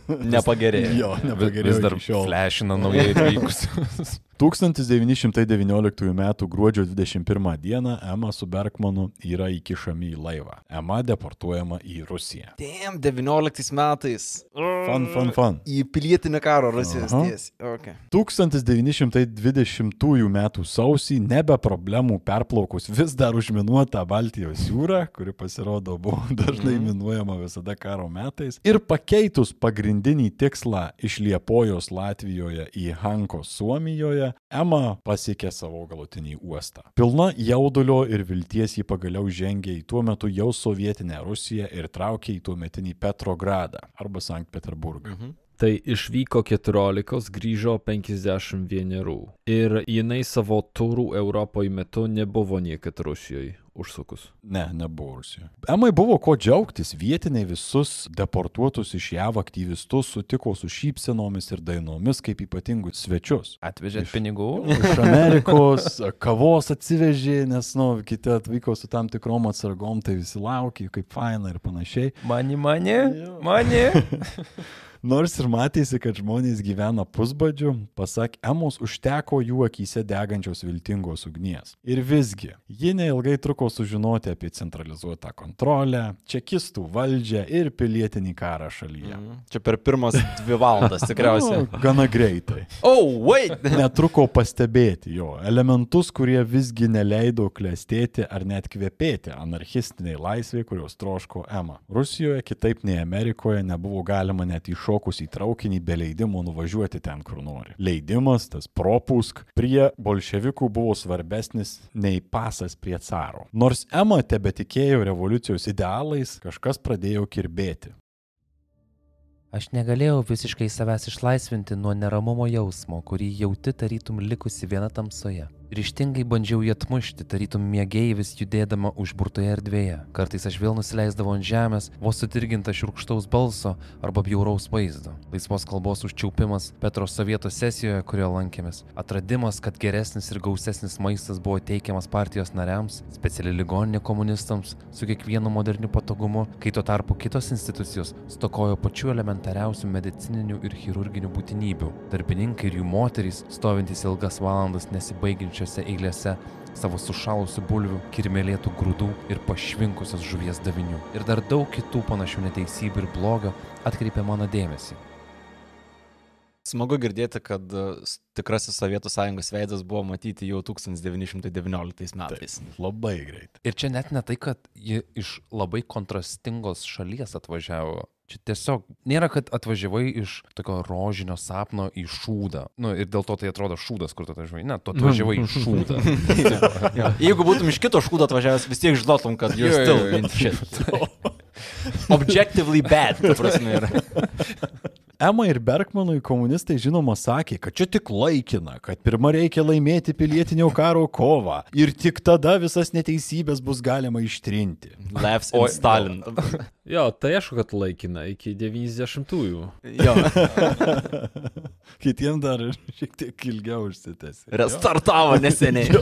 Nepagerėjo. jo, nepagerėjo Vis dar flešina naujai atvykusius. 1919 m. gruodžio 21 d. Ema su Bergmanu yra įkišami į laivą. Ema deportuojama į Rusiją. Damn, 19 metais. Fun, fun, fun. Į pilietinį karą Rusijos tiesiai. Okay. 1920 m. sausį nebe problemų perplaukus vis dar užminuotą Baltijos jūrą, kuri pasirodo buvo dažnai minuojama visada karo metais, ir pakeitus pagrindinį tikslą iš Liepojos Latvijoje į Hanko Suomijoje, Ema pasiekė savo galutinį uostą. Pilna jaudulio ir vilties jį pagaliau žengė į tuo metu jau sovietinę Rusiją ir traukė į tuometinį Petrogradą arba Sankt Peterburgą. Mhm. Tai išvyko 14, grįžo 51. Ir jinai savo turų Europoje metu nebuvo niekad Rusijoje užsukus. Ne, nebuvo Rusijoje. Emai buvo ko džiaugtis. Vietiniai visus deportuotus iš JAV aktyvistus sutiko su šypsenomis ir dainomis kaip ypatingus svečius. Atvežėt pinigų? Iš Amerikos kavos atsivežė, nes, nu, kiti atvyko su tam tikrom atsargom, tai visi laukė, kaip faina ir panašiai. Mani, mani, mani. Nors ir matėsi, kad žmonės gyvena pusbadžiu, pasak Emos, užteko jų akise degančios viltingos ugnies. Ir visgi, ji neilgai truko sužinoti apie centralizuotą kontrolę, čekistų valdžią ir pilietinį karą šalyje. Mhm. Čia per pirmas dvi valandas tikriausiai. Nu, gana greitai. Oh, wait! Netruko pastebėti jo elementus, kurie visgi neleido klestėti ar net kvepėti anarchistiniai laisvė, kurios troško Ema. Rusijoje, kitaip nei Amerikoje, nebuvo galima net iššokus į traukinį be leidimo nuvažiuoti ten, kur nori. Leidimas, tas propusk, prie bolševikų buvo svarbesnis nei pasas prie caro. Nors Ema tebe tikėjo revoliucijos idealais, kažkas pradėjo kirbėti. Aš negalėjau visiškai savęs išlaisvinti nuo neramumo jausmo, kurį jauti tarytum likusi viena tamsoje. Ryštingai bandžiau jį atmušti, tarytum mėgeivis judėdama užburtoje erdvėje. Kartais aš vėl nusileisdavau ant žemės, vos sutirginta šiurkštaus balso arba bjauraus vaizdo. Laisvos kalbos užčiaupimas Petro sovietų sesijoje, kurioje lankėmės. Atradimas, kad geresnis ir gausesnis maistas buvo teikiamas partijos nariams, speciali ligoninė komunistams su kiekvienu moderniu patogumu, kai tuo tarpu kitos institucijos stokojo pačių elementariausių medicininių ir chirurginių būtinybių. Darbininkai ir jų moterys, stovintys ilgas valandas nesibaigiančiose eilėse, savo sušalusių bulvių, kirmelėtų grūdų ir pašvinkusios žuvies davinių. Ir dar daug kitų panašių neteisybių ir blogio atkreipė mano dėmesį. Smagu girdėti, kad e, tikrasis Sovietų sąjungos veidas buvo matyti jau 1919 metais. Labai greit. Ir čia net ne tai, kad ji iš labai kontrastingos šalies atvažiavo. Čia tiesiog nėra, kad atvažiavai iš tokio rožinio sapno į šūdą. Nu, ir dėl to tai atrodo šūdas, kur tu atvažiavai. Ne, tu atvažiavai į šūdą. Jo. Jeigu būtum iš kito šūdo atvažiavęs, vis tiek žinotum, kad jo, still in shit. Objectively bad, ta prasme, yra. Ema ir Bergmanui komunistai žinoma sakė, kad čia tik laikina, kad pirmą reikia laimėti pilietinio karo kovą ir tik tada visas neteisybės bus galima ištrinti. Laughs in Stalin. Jo, tai aišku, kad laikina iki 90-ųjų. Jo, Kitiems dar šiek tiek ilgiau užsitęsi. restartavo neseniai.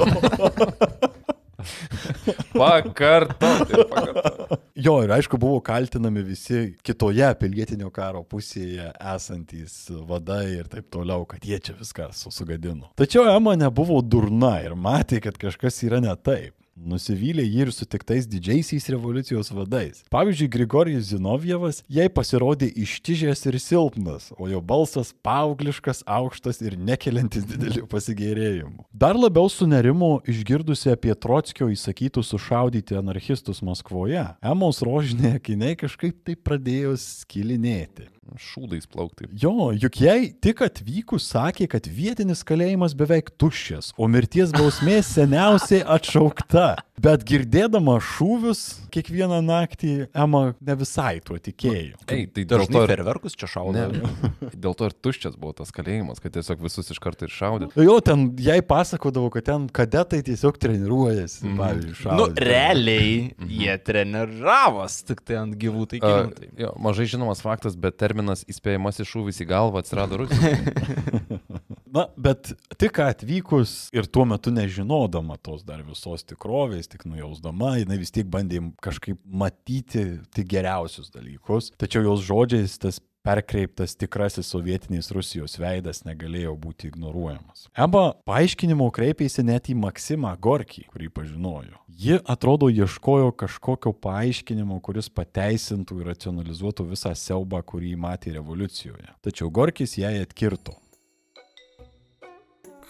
Pakartoti. pakartoti. Jo, ir aišku, buvo kaltinami visi kitoje pilietinio karo pusėje esantys vadai ir taip toliau, kad jie čia viską su- sugadino. Tačiau Ema nebuvo durna ir matė, kad kažkas yra ne taip. Nusivylė jį ir sutiktais didžiaisiais revoliucijos vadais. Pavyzdžiui, Grigorijus Zinovjevas jai pasirodė ištižęs ir silpnas, o jo balsas paaugliškas, aukštas ir nekeliantis didelių pasigėrėjimų. Dar labiau sunerimo išgirdusi apie Trotskio įsakytus sušaudyti anarchistus Maskvoje. Emos rožinė akiniai kažkaip tai pradėjo skilinėti. Šūdais plaukti. Jo, juk jai tik atvykus sakė, kad vietinis kalėjimas beveik tuščias, o mirties bausmė seniausiai atšaukta. Bet girdėdama šūvius kiekvieną naktį, Ema ne visai tuo tikėjo. Ei, tai dėl Dažnai to, ir, ferverkus čia šaudo. ne, dėl to ir tuščias buvo tas kalėjimas, kad tiesiog visus iš karto ir šaudė. Jo, ten jai pasakodavo, kad ten kadetai tiesiog treniruojasi, mm. pavyzdžiui, Nu, šaudyti. realiai jie treniravos tik tai ant gyvų taikinių. tai. jo, mažai žinomas faktas, bet terminas įspėjamasis šūvis į galvą atsirado Rusijoje. Na, bet tik atvykus ir tuo metu nežinodama tos dar visos tikrovės, tik nujausdama, jinai vis tiek bandė kažkaip matyti tik geriausius dalykus. Tačiau jos žodžiais tas perkreiptas tikrasis sovietinis Rusijos veidas negalėjo būti ignoruojamas. Eba paaiškinimo kreipėsi net į Maksimą Gorkį, kurį pažinojo. Ji atrodo ieškojo kažkokio paaiškinimo, kuris pateisintų ir racionalizuotų visą siaubą, kurį matė revoliucijoje. Tačiau Gorkis jai atkirto.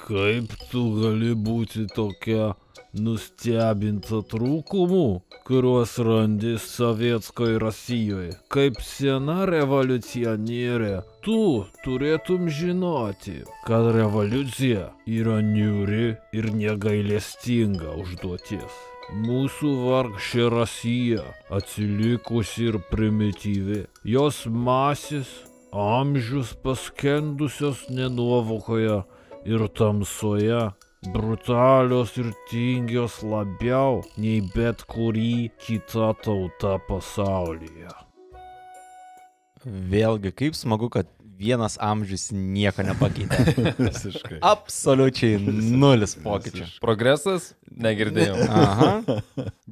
Kaip tu gali būti tokia nustebinta trūkumų, kuriuos randi sovietskoje Rusijoje? Kaip sena revoliucionierė, tu turėtum žinoti, kad revoliucija yra niuri ir negailestinga užduotis. Mūsų vargšė Rusija atsilikusi ir primityvi. Jos masės amžius paskendusios nenuovokoje ir tamsoje, brutalios ir tingios labiau nei bet kuri kita tauta pasaulyje. Vėlgi, kaip smagu, kad vienas amžius nieko nepakeitė. Visiškai. Absoliučiai nulis pokyčių. Progresas? Negirdėjau. Aha.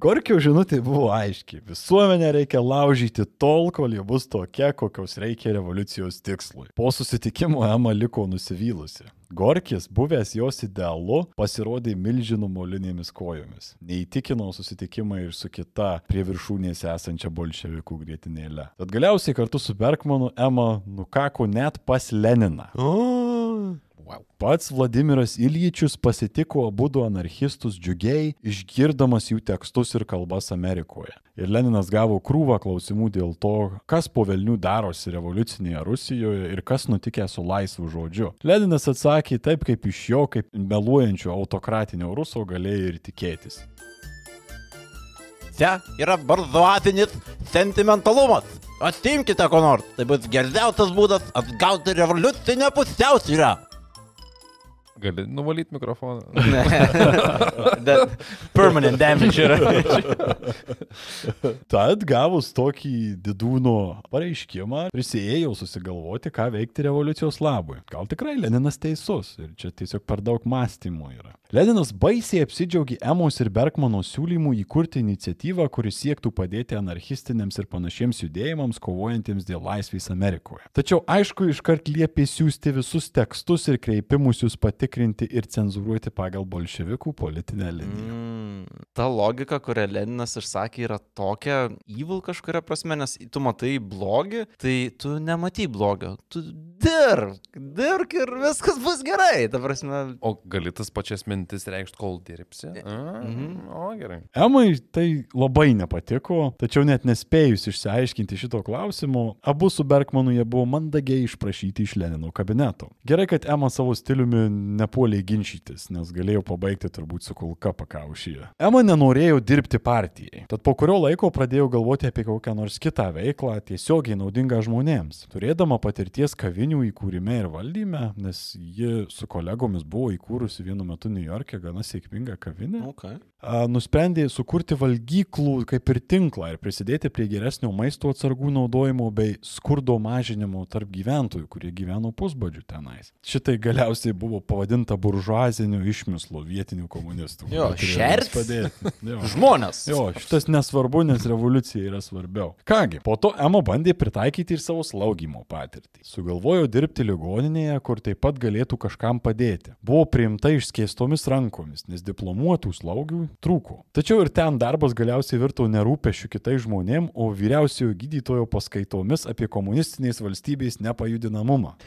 Gorkio žinutė buvo aiški. Visuomenę reikia laužyti tol, kol ji bus tokia, kokios reikia revoliucijos tikslui. Po susitikimo Ema liko nusivylusi. Gorkis, buvęs jos idealu, pasirodė milžinų molinėmis kojomis. Neįtikino susitikimai ir su kita prie viršūnės esančia bolševikų grėtinėle. Tad galiausiai kartu su Bergmanu Ema nukako net pas Leniną. Wow. Pats Vladimiras Iljičius pasitiko abu du anarchistus džiugiai, išgirdamas jų tekstus ir kalbas Amerikoje. Ir Leninas gavo krūvą klausimų dėl to, kas po velnių darosi revoliucinėje Rusijoje ir kas nutikė su laisvu žodžiu. Leninas atsakė taip, kaip iš jo, kaip meluojančio autokratinio ruso galėjo ir tikėtis. Čia yra barzuatinis sentimentalumas. Atimkite ko nors. Tai bus geriausias būdas atgauti revoliucinę pusiausvyrą. Gali nuvalyti mikrofoną. That permanent damage yra. Tad gavus tokį didūno pareiškimą, prisėjau susigalvoti, ką veikti revoliucijos labui. Gal tikrai Leninas teisus ir čia tiesiog per daug mąstymo yra. Leninas baisiai apsidžiaugė Emos ir Bergmano siūlymų įkurti iniciatyvą, kuris siektų padėti anarchistiniams ir panašiems judėjimams kovojantiems dėl laisvės Amerikoje. Tačiau aišku, iškart liepė siūsti visus tekstus ir kreipimusius patikrinti ir cenzuruoti pagal bolševikų politinę liniją. Mm, ta logika, kurią Leninas išsakė, yra tokia evil kažkuria prasme, nes tu matai blogį, tai tu nematai blogio. Tu dirk, dirk ir viskas bus gerai. Ta prasme, O gali tas pačias mintis reikšti, kol dirbsi? A, Mhm. O, gerai. Emai tai labai nepatiko, tačiau net nespėjus išsiaiškinti šito klausimo, abu su Bergmanu jie buvo mandagiai išprašyti iš Lenino kabineto. Gerai, kad Ema savo stiliumi nepuolė ginčytis, nes galėjo pabaigti turbūt su kulka pakaušyje. Ema nenorėjo dirbti partijai, tad po kurio laiko pradėjo galvoti apie kokią nors kitą veiklą, tiesiogiai naudingą žmonėms. Turėdama patirties kavinių įkūrime ir valdyme, nes ji su kolegomis buvo įkūrusi vienu metu New York'e gana sėkmingą kavinę okay. nusprendė sukurti valgyklų kaip ir tinklą ir prisidėti prie geresnio maisto atsargų naudojimo bei skurdo mažinimo tarp gyventojų, kurie gyveno pusbadžių tenais. Šitai galiausiai buvo pavadinta buržuaziniu išmislu vietinių komunistų. Jo, šerts? žmonės. Jo, šitas nesvarbu, nes revoliucija yra svarbiau. Kągi, po to Ema bandė pritaikyti ir savo slaugymo patirtį. Sugalvojo dirbti ligoninėje, kur taip pat galėtų kažkam padėti. Buvo priimta išskėstomis rankomis, nes diplomuotų slaugių trūko. Tačiau ir ten darbas galiausiai virto nerūpešiu kitai žmonėm, o vyriausiojo gydytojo paskaitomis apie komunistinės valstybės nepajudinamumą.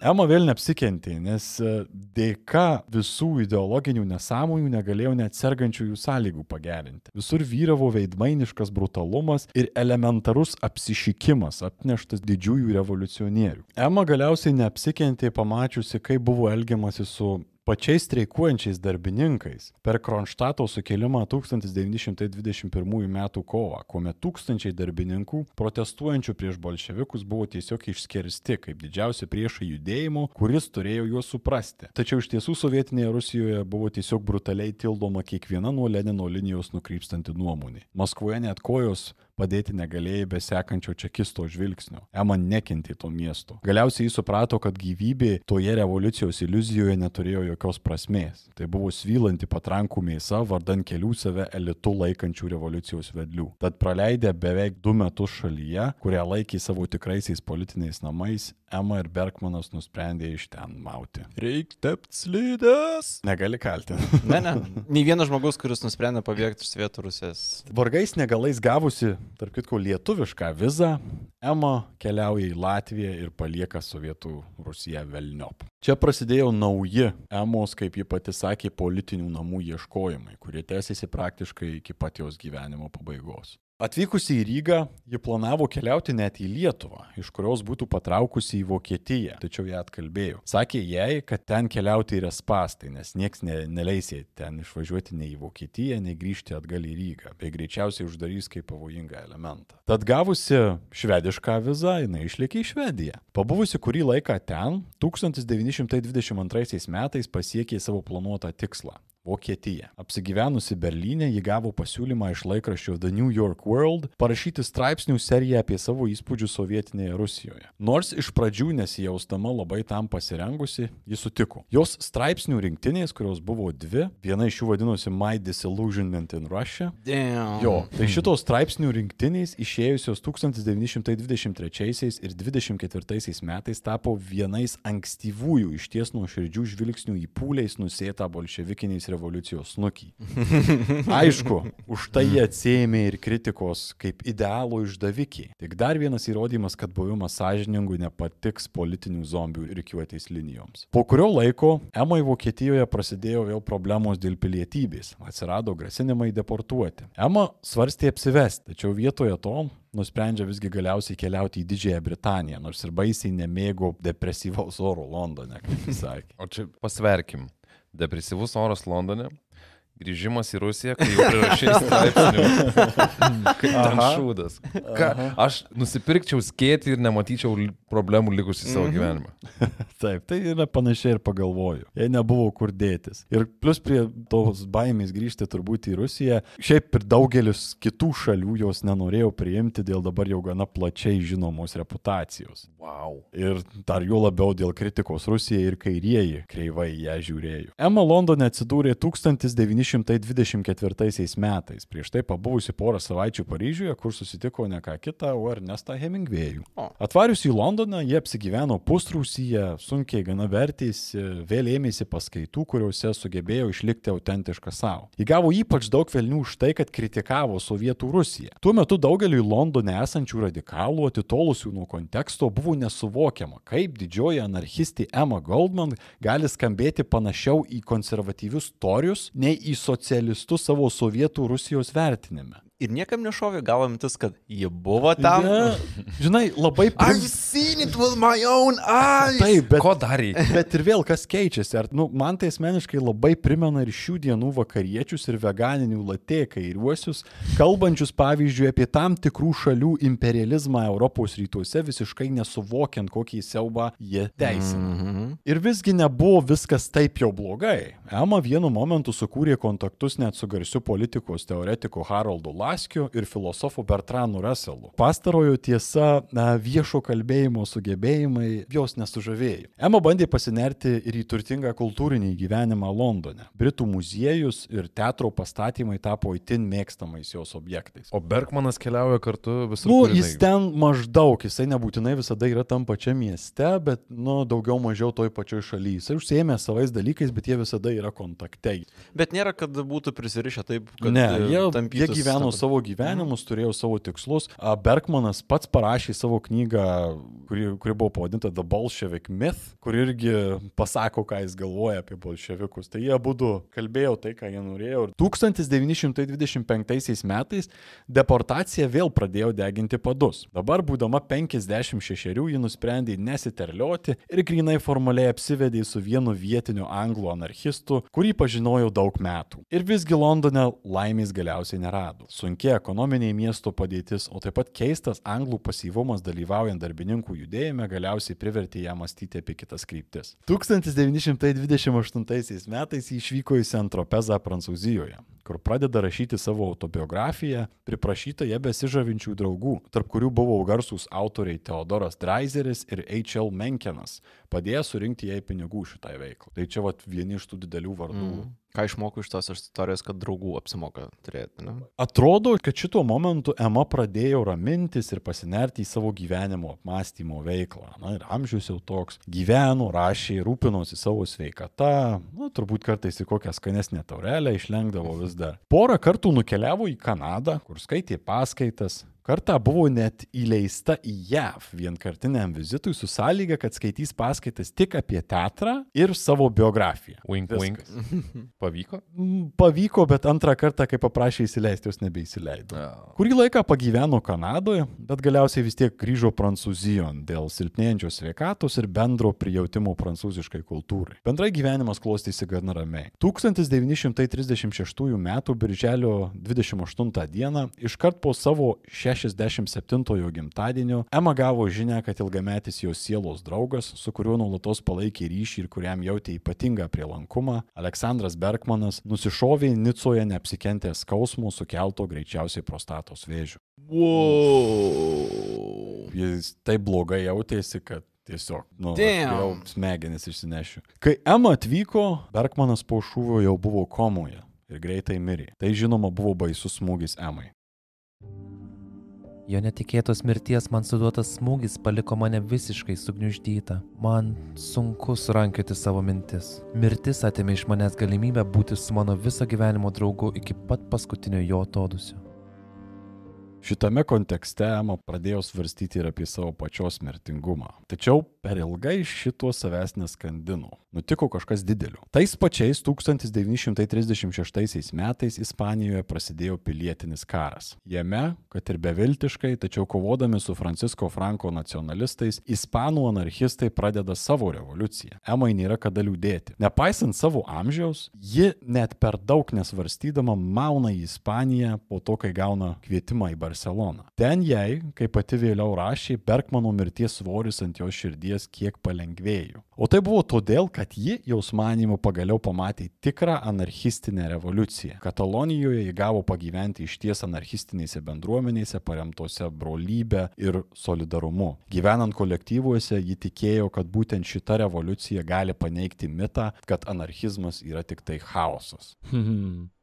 Ema vėl neapsikentė, nes e, dėka visų ideologinių nesąmonių negalėjo net sergančiųjų sąlygų pagerinti. Visur vyravo veidmainiškas brutalumas ir elementarus apsišykimas atneštas didžiųjų revoliucionierių. Ema galiausiai neapsikentė pamačiusi, kaip buvo elgiamasi su pačiais streikuojančiais darbininkais per Kronštato sukilimą 1921 m. kovą, kuomet tūkstančiai darbininkų protestuojančių prieš bolševikus buvo tiesiog išskirsti kaip didžiausi priešai judėjimo, kuris turėjo juos suprasti. Tačiau iš tiesų sovietinėje Rusijoje buvo tiesiog brutaliai tildoma kiekviena nuo Lenino linijos nukrypstanti nuomonė. Maskvoje net kojos padėti negalėjai be sekančio čekisto žvilgsnio. Ema nekentė to miesto. Galiausiai jis suprato, kad gyvybė toje revoliucijos iliuzijoje neturėjo jokios prasmės. Tai buvo svylanti patrankų mėsa vardan kelių save elitu laikančių revoliucijos vedlių. Tad praleidę beveik du metus šalyje, kurią laikė savo tikraisiais politiniais namais, Ema ir Bergmanas nusprendė iš ten mauti. Reik tept slides. Negali kaltinti. Ne, ne. Nei vienas žmogus, kuris nusprendė pabėgti iš Svietų Rusijos. Vargais negalais gavusi, tarp kitko, lietuvišką vizą, Ema keliauja į Latviją ir palieka Sovietų Rusiją Velniop. Čia prasidėjo nauji Emos, kaip ji pati sakė, politinių namų ieškojimai, kurie tęsiasi praktiškai iki pat jos gyvenimo pabaigos. Atvykusi į Rygą, ji planavo keliauti net į Lietuvą, iš kurios būtų patraukusi į Vokietiją, tačiau ją atkalbėjo. Sakė jai, kad ten keliauti yra spastai, nes nieks ne, neleis jai ten išvažiuoti nei į Vokietiją, nei grįžti atgal į Rygą, bei greičiausiai uždarys kaip pavojingą elementą. Tad gavusi švedišką vizą, jinai išlėkė į Švediją. Pabuvusi kurį laiką ten, 1922 metais pasiekė savo planuotą tikslą Vokietija. Apsigyvenusi Berlyne, ji gavo pasiūlymą iš laikraščio The New York World parašyti straipsnių seriją apie savo įspūdžius sovietinėje Rusijoje. Nors iš pradžių nesijaustama labai tam pasirengusi, ji sutiko. Jos straipsnių rinktinės, kurios buvo dvi, viena iš jų vadinosi My Disillusionment in Russia. Damn. Jo, tai šitos straipsnių rinktinės išėjusios 1923 ir 1924 metais tapo vienais ankstyvųjų išties nuoširdžių žvilgsnių į pūliais nusėtą bolševikiniais revoliucijos snukį. Aišku, už tai atsėmė ir kritikos kaip idealų išdavikį. Tik dar vienas įrodymas, kad buvimas sąžiningu nepatiks politinių zombių rikiuotės linijoms. Po kurio laiko Emai Vokietijoje prasidėjo vėl problemos dėl pilietybės. Atsirado grasinimai deportuoti. Ema svarstė apsivesti, tačiau vietoje to nusprendžia visgi galiausiai keliauti į Didžiąją Britaniją, nors ir baisiai nemėgo depresyvaus oro Londone, kaip jis sakė. O čia pasverkim. Depresyvus oras Londone, grįžimas į Rusiją, kai jau prirašai straipsnių. Kaip ten šūdas. Ką, aš nusipirkčiau skėti ir nematyčiau problemų likusi savo gyvenimą. Taip, tai yra panašiai ir pagalvoju. Jei nebuvo kur dėtis. Ir plus prie tos baimės grįžti turbūt į Rusiją, šiaip ir daugelis kitų šalių jos nenorėjo priimti dėl dabar jau gana plačiai žinomos reputacijos. Wow. Ir dar jų labiau dėl kritikos Rusijai ir kairieji kreivai ją žiūrėjo. Emma Londone atsidūrė 1924 metais, prieš tai pabuvusi porą savaičių Paryžiuje, kur susitiko ne ką kitą, o Ernestą Hemingvėjų. Atvarius į Londoną, jie apsigyveno pusrūsyje, sunkiai gana vertėsi, vėl ėmėsi paskaitų, kuriuose sugebėjo išlikti autentišką savo. Įgavo ypač daug velnių už tai, kad kritikavo Sovietų Rusiją. Tuo metu daugeliu Londone esančių radikalų, atitolusių nuo konteksto, buvo nesuvokiama, kaip didžioji anarchistė Emma Goldman gali skambėti panašiau į konservatyvius torius nei į socialistus savo Sovietų Rusijos vertinime. Ir niekam nešovė gavo mintis, kad ji buvo tam. Ja, žinai, labai prim... seen it with my own eyes. Taip, bet Ko dar reikia? Bet ir vėl kas keičiasi. Ar, nu, man tai asmeniškai labai primena ir šių dienų vakariečius ir veganinių latė kairiuosius, kalbančius pavyzdžiui apie tam tikrų šalių imperializmą Europos rytuose, visiškai nesuvokiant, kokį siaubą jie teisina. Mm -hmm. Ir visgi nebuvo viskas taip jau blogai. Ema vienu momentu sukūrė kontaktus net su garsiu politikos teoretiku Haroldu Laskiu ir filosofu Bertranu Russellu. Pastarojo tiesa, na, viešo kalbėjimo sugebėjimai jos nesužavėjo. Ema bandė pasinerti ir į turtingą kultūrinį gyvenimą Londone. Britų muziejus ir teatro pastatymai tapo itin mėgstamais jos objektais. O Bergmanas keliauja kartu visur. Nu, jis ten maždaug, jisai nebūtinai visada yra tam pačiam mieste, bet, nu, daugiau mažiau toj pačioj šalyje. Jis užsiemė savais dalykais, bet jie visada yra kontaktai. Bet nėra, kad būtų prisirišę taip, kad Ne, e, jie, jie gyveno savo gyvenimus, turėjo savo tikslus. Bergmanas pats parašė savo knygą, kuri, kuri buvo pavadinta The Bolshevik Myth, kur irgi pasako, ką jis galvoja apie bolševikus. Tai jie būtų kalbėjo tai, ką jie norėjo. Ir 1925 metais deportacija vėl pradėjo deginti padus. Dabar, būdama 56, ji nusprendė nesiterlioti ir grinai formaliai apsivedė su vienu vietiniu anglų anarchistu, kurį pažinojau daug metų. Ir visgi Londone laimės galiausiai nerado. Sunkia ekonominė miesto padėtis, o taip pat keistas anglų pasyvumas dalyvaujant darbininkų judėjime galiausiai privertė ją mąstyti apie kitas kryptis. 1928 metais jį išvyko į Sentropezą Prancūzijoje kur pradeda rašyti savo autobiografiją, priprašyta jie besižavinčių draugų, tarp kurių buvo garsūs autoriai Teodoras Dreiseris ir H.L. Menkenas, padėjo surinkti jai pinigų šitai veiklai. Tai čia vat vieni iš tų didelių vardų. Mm. Ką išmokau iš tos istorijos, kad draugų apsimoka turėti, ne? Atrodo, kad šituo momentu Ema pradėjo ramintis ir pasinerti į savo gyvenimo apmąstymo veiklą. Na ir amžius jau toks. Gyveno, rašė, rūpinosi savo sveikata, na turbūt kartais į kokią skanesnę taurelę išlengdavo vis dar. Porą kartų nukeliavo į Kanadą, kur skaitė paskaitas. Kartą buvo net įleista į JAV vienkartiniam vizitui su sąlyga, kad skaitys paskaitas tik apie teatrą ir savo biografiją. Wink, wink. Viskas. Pavyko? Mm, Pavyko, bet antrą kartą, kai paprašė įsileisti, jos nebeįsileido. Kurį laiką pagyveno Kanadoje, bet galiausiai vis tiek grįžo Prancūzijon dėl silpnėjančios sveikatos ir bendro prijautimo prancūziškai kultūrai. Bendrai gyvenimas klostėsi gana ramiai. 1936 m. birželio 28 d. iškart po savo 67-ojo gimtadienio Ema gavo žinę, kad ilgametis jos sielos draugas, su kuriuo nuolatos palaikė ryšį ir kuriam jautė ypatingą prielankumą, Aleksandras Bergmanas, nusišovė Nicoje neapsikentęs skausmo sukelto greičiausiai prostatos vėžių. Wow. Jis taip blogai jautėsi, kad tiesiog, nu, jau smegenis išsinešiu. Kai Ema atvyko, Bergmanas po šūvio jau buvo komoje ir greitai mirė. Tai žinoma buvo baisus smūgis Emai. Jo netikėtos mirties man suduotas smūgis paliko mane visiškai sugniuždytą. Man sunku surankioti savo mintis. Mirtis atėmė iš manęs galimybę būti su mano viso gyvenimo draugu iki pat paskutinio jo atodusio. Šitame kontekste Ema pradėjo svarstyti ir apie savo pačios mirtingumą. Tačiau per ilgai šituo savęs neskandino. Nutiko kažkas didelio. Tais pačiais 1936 metais Ispanijoje prasidėjo pilietinis karas. Jame, kad ir beviltiškai, tačiau kovodami su Francisko Franko nacionalistais, ispanų anarchistai pradeda savo revoliuciją. Emai nėra kada liūdėti. Nepaisant savo amžiaus, ji net per daug nesvarstydama mauna į Ispaniją po to, kai gauna kvietimą į Barceloną. Ten jai, kaip pati vėliau rašė, Bergmano mirties svoris ant jos širdies kiek palengvėjo. O tai buvo todėl, kad ji, jos manimu, pagaliau pamatė tikrą anarchistinę revoliuciją. Katalonijoje ji gavo pagyventi iš ties anarchistinėse bendruomenėse paremtose brolybė ir solidarumu. Gyvenant kolektyvuose, ji tikėjo, kad būtent šita revoliucija gali paneigti mitą, kad anarchizmas yra tik tai chaosas.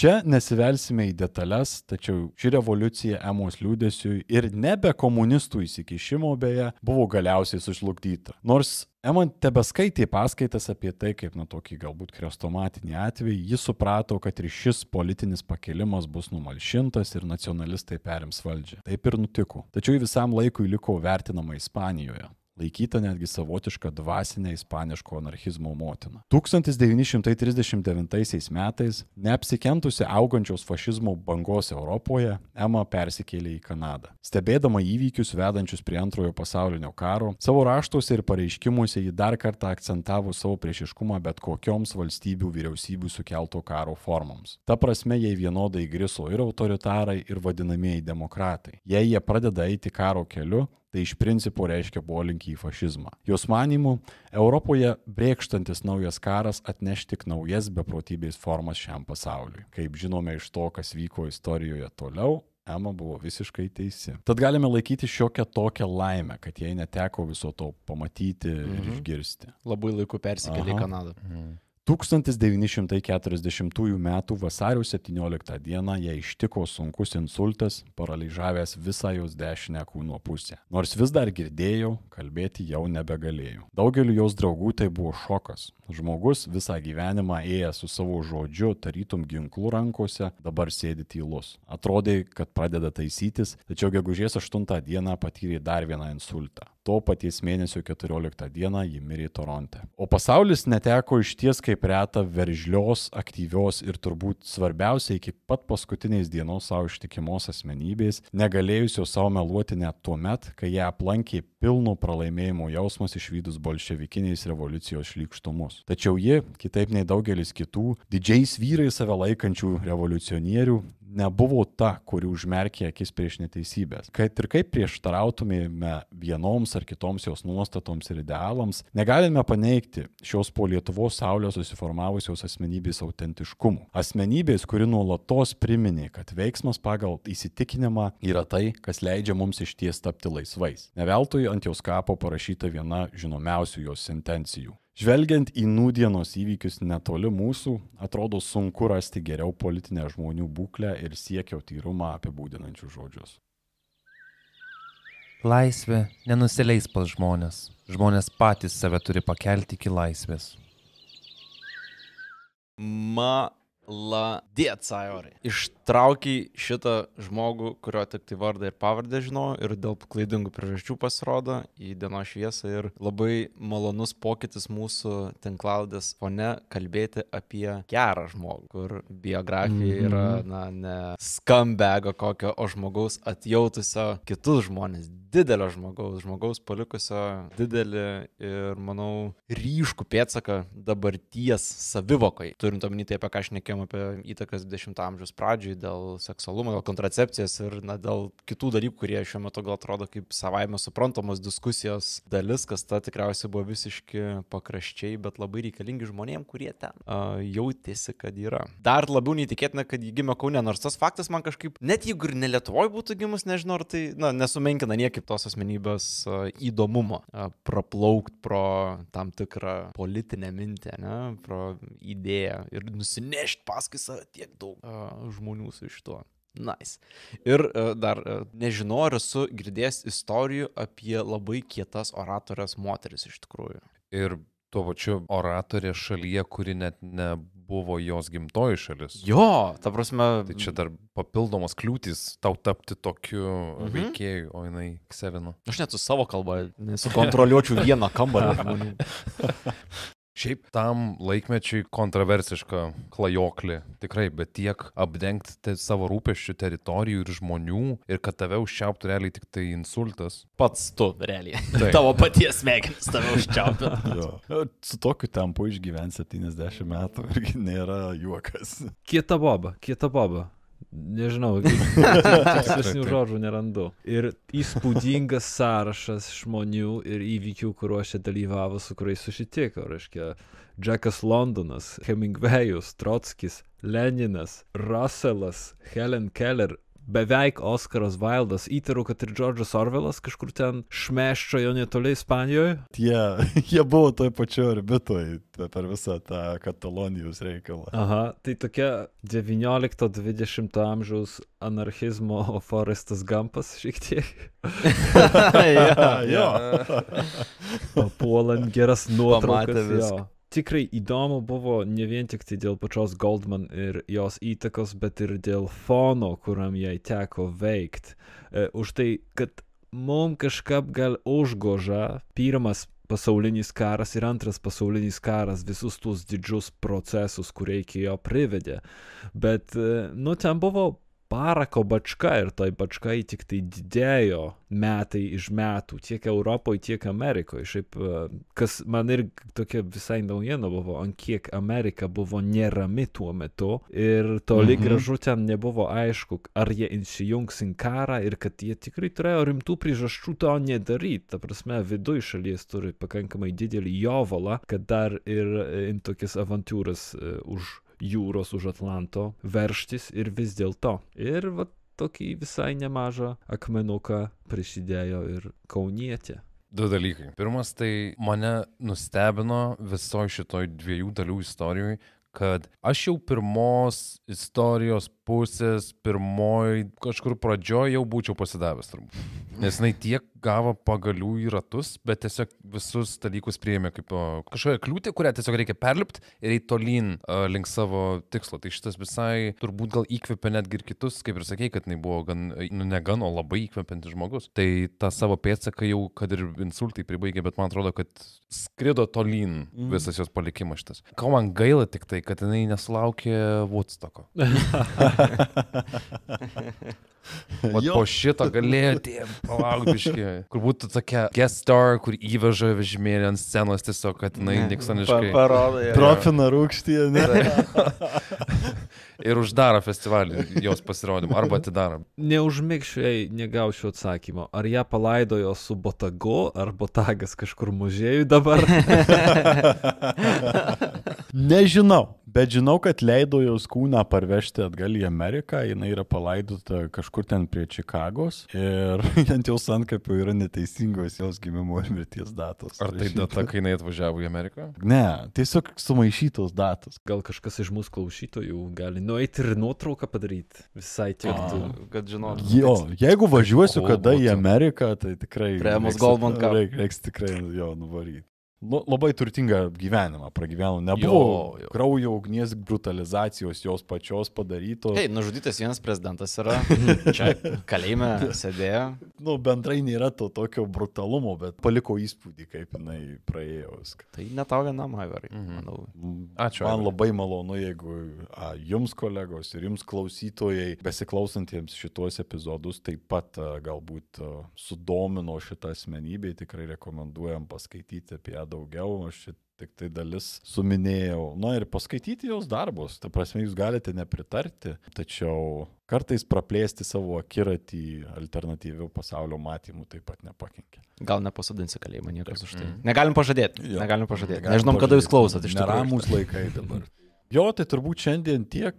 Čia nesivelsime į detalės, tačiau ši revoliucija emos liūdėsiui ir nebe komunistų įsikišimo beje buvo galiausiai sužlugdyta. Nors Ema tebeskaitė paskaitas apie tai, kaip na tokį galbūt krestomatinį atvejį, jis suprato, kad ir šis politinis pakilimas bus numalšintas ir nacionalistai perims valdžią. Taip ir nutiko. Tačiau visam laikui liko vertinama Ispanijoje laikyta netgi savotiška dvasinė ispaniško anarchizmo motina. 1939 metais, neapsikentusi augančios fašizmo bangos Europoje, Ema persikėlė į Kanadą. Stebėdama įvykius vedančius prie antrojo pasaulinio karo, savo raštuose ir pareiškimuose ji dar kartą akcentavo savo priešiškumą bet kokioms valstybių vyriausybių sukelto karo formoms. Ta prasme, jai vienodai griso ir autoritarai, ir vadinamieji demokratai. Jei jie pradeda eiti karo keliu, tai iš principo reiškia polinkį į fašizmą. Jos manimu, Europoje brėkštantis naujas karas atneš tik naujas beprotybės formas šiam pasauliui. Kaip žinome iš to, kas vyko istorijoje toliau, Ema buvo visiškai teisi. Tad galime laikyti šiokią tokią laimę, kad jai neteko viso to pamatyti ir Mhm. išgirsti. Labai laiku persikėlė į. Kanadą. 1940 m. vasario 17 d. ją ištiko sunkus insultas, paralyžavęs visą jos dešinę kūno pusę. Nors vis dar girdėjau, kalbėti jau nebegalėjau. Daugeliu jos draugų tai buvo šokas. Žmogus visą gyvenimą ėjęs su savo žodžiu, tarytum ginklu rankose, dabar sėdi tylus. Atrodė, kad pradeda taisytis, tačiau gegužės 8 dieną patyrė dar vieną insultą. To paties mėnesio 14 dieną ji mirė Toronte. O pasaulis neteko iš ties kaip reta veržlios, aktyvios ir turbūt svarbiausia iki pat paskutinės dienos savo ištikimos asmenybės, negalėjusios savo meluoti net tuo met, kai ją aplankė pilno pralaimėjimo jausmas išvydus bolševikiniais revoliucijos šlykštumus. Tačiau ji, kitaip nei daugelis kitų, didžiais vyrais save laikančių revoliucionierių, nebuvo ta, kuri užmerkė akis prieš neteisybės. Kad ir kaip prieštarautumėme vienoms ar kitoms jos nuostatoms ir idealams, negalime paneigti šios po Lietuvos saulės susiformavusios asmenybės autentiškumo. Asmenybės, kuri nuolatos priminė, kad veiksmas pagal įsitikinimą yra tai, kas leidžia mums iš ties tapti laisvais. Neveltui ant jos kapo parašyta viena žinomiausių jos sentencijų. Žvelgiant į nūdienos įvykius netoli mūsų, atrodo sunku rasti geriau politinę žmonių būklę ir siekio tyrumą apibūdinančius žodžius. Laisvė nenusileis pas žmonės. Žmonės patys save turi pakelti iki laisvės. Maladėt, Sajorai. Ištraukiai šitą žmogų, kurio tik tai vardą ir pavardę žinau ir dėl klaidingų priežasčių pasirodo į dienos šviesą ir labai malonus pokytis mūsų tinklaudės fone kalbėti apie gerą žmogų, kur biografija yra, na, ne skambego kokio, o žmogaus atjautusio kitus žmonės, didelio žmogaus, žmogaus palikusio didelį ir, manau, ryškų pėdsaką dabarties savivokai. Turint omeny tai, apie ką aš nekėjom apie įtakas 20-ojo amžiaus pradžioj, dėl seksualumo, dėl kontracepcijos ir, na, dėl kitų dalykų, kurie šiuo metu gal atrodo kaip savaime suprantamos diskusijos dalis, kas ta tikriausiai buvo visiški pakraščiai, bet labai reikalingi žmonėm, kurie ten uh, jautėsi, kad yra. Dar labiau neįtikėtina, kad jį gimė Kaune, nors tas faktas man kažkaip, net jeigu ir ne Lietuvoje būtų gimus, nežinau, ar tai, na, nesumenkina niekaip tos asmenybės įdomumą, uh, praplaukti pro tam tikrą politinę mintį, ne, pro idėją ir nusinešti paskui save tiek daug žmonių su šituo. Nice. Ir dar nežinau, ar esu girdėjęs istorijų apie labai kietas oratorės moteris iš tikrųjų. Ir tuo pačiu oratorė šalyje, kuri net nebuvo jos gimtoji šalis. Jo, ta prasme. Tai čia dar papildomos kliūtis tau tapti tokiu Mhm. veikėju, o jinai ksevino. Aš net su savo kalba nesukontroliuočiau vieną kambarį. Šiaip tam laikmečiui kontroversiška klajoklė, tikrai, bet tiek apdengti te savo rūpeščių teritorijų ir žmonių ir kad tave užčiauptų realiai tik tai insultas. Pats tu, realiai. Taip. Tavo paties smegenis tave užčiaupia. Jo. Su tokiu tempu išgyventi 70 metų irgi nėra juokas. Kieta boba, kieta boba. Nežinau, tikslesnių žodžių nerandu. Ir įspūdingas sąrašas žmonių ir įvykių, kuriuose dalyvavo, su kuriais susitiko. Reiškia, Džekas Londonas, Hemingwayus, Trotskis, Leninas, Russellas, Helen Keller, beveik Oskaras Wildas. Įtariu, kad ir Džordžas Orvelas kažkur ten šmeščiojo netoli Ispanijoje. Tie, jie buvo toj pačioj orbitoj per visą tą Katalonijos reikalą. Aha, tai tokia 19-20 amžiaus anarchizmo Forestas Gampas šiek tiek. ja, jo. Papuolant geras nuotraukas. Jo. Tikrai įdomu buvo ne vien tik tai dėl pačios Goldman ir jos įtakos, bet ir dėl fono, kuriam jai teko veikti. E, už tai, kad mum kažkaip gal užgoža pirmas pasaulinis karas ir antras pasaulinis karas, visus tuos didžius procesus, kurie iki jo privedė. Bet, e, nu, ten buvo parako bačka ir toj bačkai tik tai didėjo metai iš metų tiek Europoje, tiek Amerikoje. Šiaip, e, kas man ir tokia visai naujiena buvo, ant kiek Amerika buvo nerami tuo metu ir toli Mhm. gražu ten nebuvo aišku, ar jie įsijungs į karą ir kad jie tikrai turėjo rimtų priežasčių to nedaryti. Ta prasme, viduje šalies turi pakankamai didelį jovalą, kad dar ir e, į tokias avantūras e, už jūros už Atlanto verštis ir vis dėlto. Ir va tokį visai nemažą akmenuką prisidėjo ir kaunietė. Du dalykai. Pirmas, tai mane nustebino visoji šitoj dviejų dalių istorijoje, kad aš jau pirmos istorijos pusės, pirmoj kažkur pradžioje jau būčiau pasidavęs turbūt. Nes jinai tiek gavo pagalių į ratus, bet tiesiog visus dalykus prieėmė kaip kažkokią kliūtį, kurią tiesiog reikia perlipti ir eiti tolyn uh, link savo tikslo. Tai šitas visai turbūt gal įkvėpė netgi ir kitus, kaip ir sakei, kad jinai buvo gan, nu ne gan, o labai įkvepiantis žmogus. Tai tą savo pėdsaką jau, kad ir insultai pribaigė, bet man atrodo, kad skrido tolyn visas jos palikimas šitas. Ko man gaila tik tai, kad jinai nesulaukė Woodstocko. Vat po šito galėjo tie palaukbiški. Kur būtų tokia guest star, kur įveža vežimėlį ant scenos tiesiog, kad jinai niksoniškai. Parodai. Trofina rūkštį, ne? Ir uždaro festivalį jos pasirodymą. Arba atidaro. Neužmigšiu, jei negausiu atsakymo. Ar ją palaidojo su botagu, ar botagas kažkur muziejui dabar? Nežinau, bet žinau, kad leido jos kūną parvežti atgal į Ameriką, jinai yra palaidota kažkur ten prie Čikagos ir ant jos antkapių yra neteisingos jos gimimo ir mirties datos. Ar tai data, kai jinai atvažiavo į Ameriką? Ne, tiesiog sumaišytos datos. Gal kažkas iš mūsų klausytojų gali nueiti ir nuotrauką padaryti. Visai tiek. Kad žinotum. Jo, jeigu važiuosiu Cool kada į būtų. Ameriką, tai tikrai... Reiks- Goldman. Reiks, reiks tikrai jo nuvaryti. Labai turtingą gyvenimą pragyvenau. Nebuvo Jo, jo. kraujo ugnies brutalizacijos jos pačios padarytos. Hei, nužudytas vienas prezidentas yra. Čia kalėjime sėdėjo. nu, bendrai nėra to tokio brutalumo, bet paliko įspūdį, kaip jinai praėjo viską. Tai netau vienam, Aivarai, Mhm. manau. Ačiū, Man Aivarai. labai malonu, jeigu a, jums kolegos ir jums klausytojai, besiklausantiems šitos epizodus, taip pat a, galbūt a, sudomino šitą asmenybę, tikrai rekomenduojam paskaityti apie ją daugiau. Aš čia tik tai dalis suminėjau. Na ir paskaityti jos darbus. Ta prasme, jūs galite nepritarti, tačiau kartais praplėsti savo akiratį alternatyvių pasaulio matymų taip pat nepakenkia. Gal nepasadinsi kalėjimą niekas už tai. Mhm. Mm. Negalim pažadėti. Jo. Negalim pažadėti. Negalim Nežinom, kada jūs pažadėti. klausot iš tikrųjų. Neramus laikai dabar. Jo, tai turbūt šiandien tiek.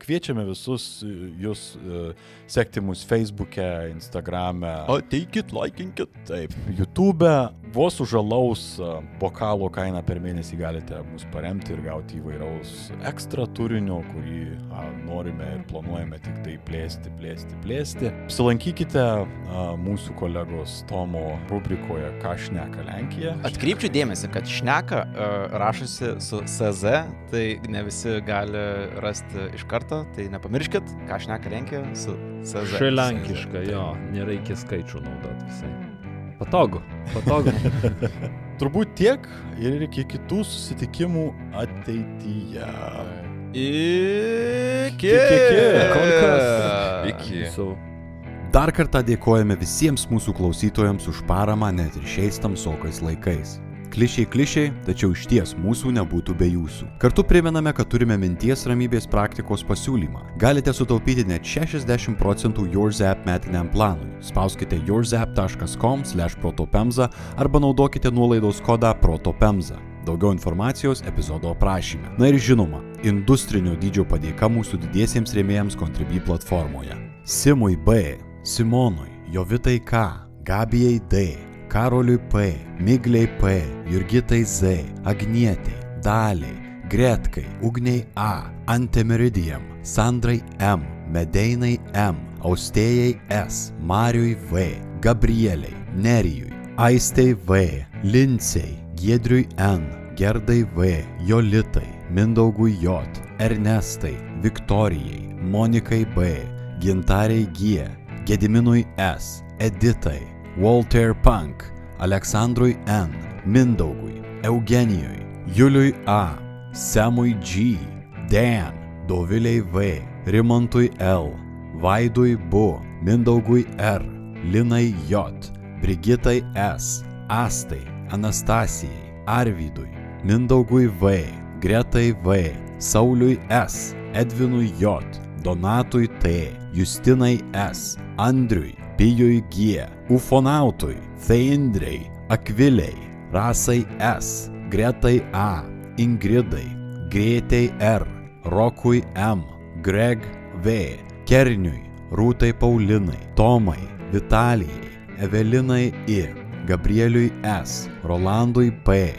Kviečiame visus jūs e, sekti mus Facebook'e, Instagram'e. Ateikit, laikinkit. Taip, YouTube. Vos už alaus a, bokalo kainą per mėnesį galite mus paremti ir gauti įvairaus ekstra turinio, kurį a, norime ir planuojame tik tai plėsti, plėsti, plėsti. Apsilankykite a, mūsų kolegos Tomo rubrikoje Ką šneka Lenkija. Atkreipčiau dėmesį, kad šneka uh, rašosi su CZ, tai ne visi gali rasti iš karto, tai nepamirškit, ką šneka Lenkija su CZ. Šilenkiška, jo, nereikia skaičių naudoti visai. Patogu, patogu. Turbūt tiek ir iki kitų susitikimų ateityje. Iki. Iki. Iki. Su Dar kartą dėkojame visiems mūsų klausytojams už paramą net ir šiais tamsokais laikais. Klišiai klišiai, tačiau iš ties mūsų nebūtų be jūsų. Kartu primename, kad turime minties ramybės praktikos pasiūlymą. Galite sutaupyti net 60 procentų YourZap metiniam planui. Spauskite yourzap.com/protopemza arba naudokite nuolaidos kodą protopemza. Daugiau informacijos epizodo aprašyme. Na ir žinoma, industrinio dydžio padėka mūsų didiesiems rėmėjams Contribui platformoje. Simui B, Simonui, Jovitai K, Gabijai D, Karoliui P, Migliai P, Jurgitai Z, Agnietei, Daliai, Gretkai, Ugniai A, Antemeridijam, Sandrai M, Medeinai M, Austėjai S, Mariui V, Gabrieliai, Nerijui, Aistei V, Lincei, Giedriui N, Gerdai V, Jolitai, Mindaugui J, Ernestai, Viktorijai, Monikai B, Gintariai G, Gediminui S, Editai, Walter Punk, Aleksandrui N, Mindaugui, Eugenijui, Juliui A, Semui G, Dan, Doviliai V, Rimantui L, Vaidui Bu, Mindaugui R, Linai J, Brigitai S, Astai, Anastasijai, Arvydui, Mindaugui V, Gretai V, Sauliui S, Edvinui J, Donatui T, Justinai S, Andriui, Pijui G, Ufonautui, Feindrei, Akviliai, Rasai S, Gretai A, Ingridai, Greitai R, Rokui M, Greg V, Kerniui, Rūtai Paulinai, Tomai, Vitalijai, Evelinai I, Gabrieliui S, Rolandui P,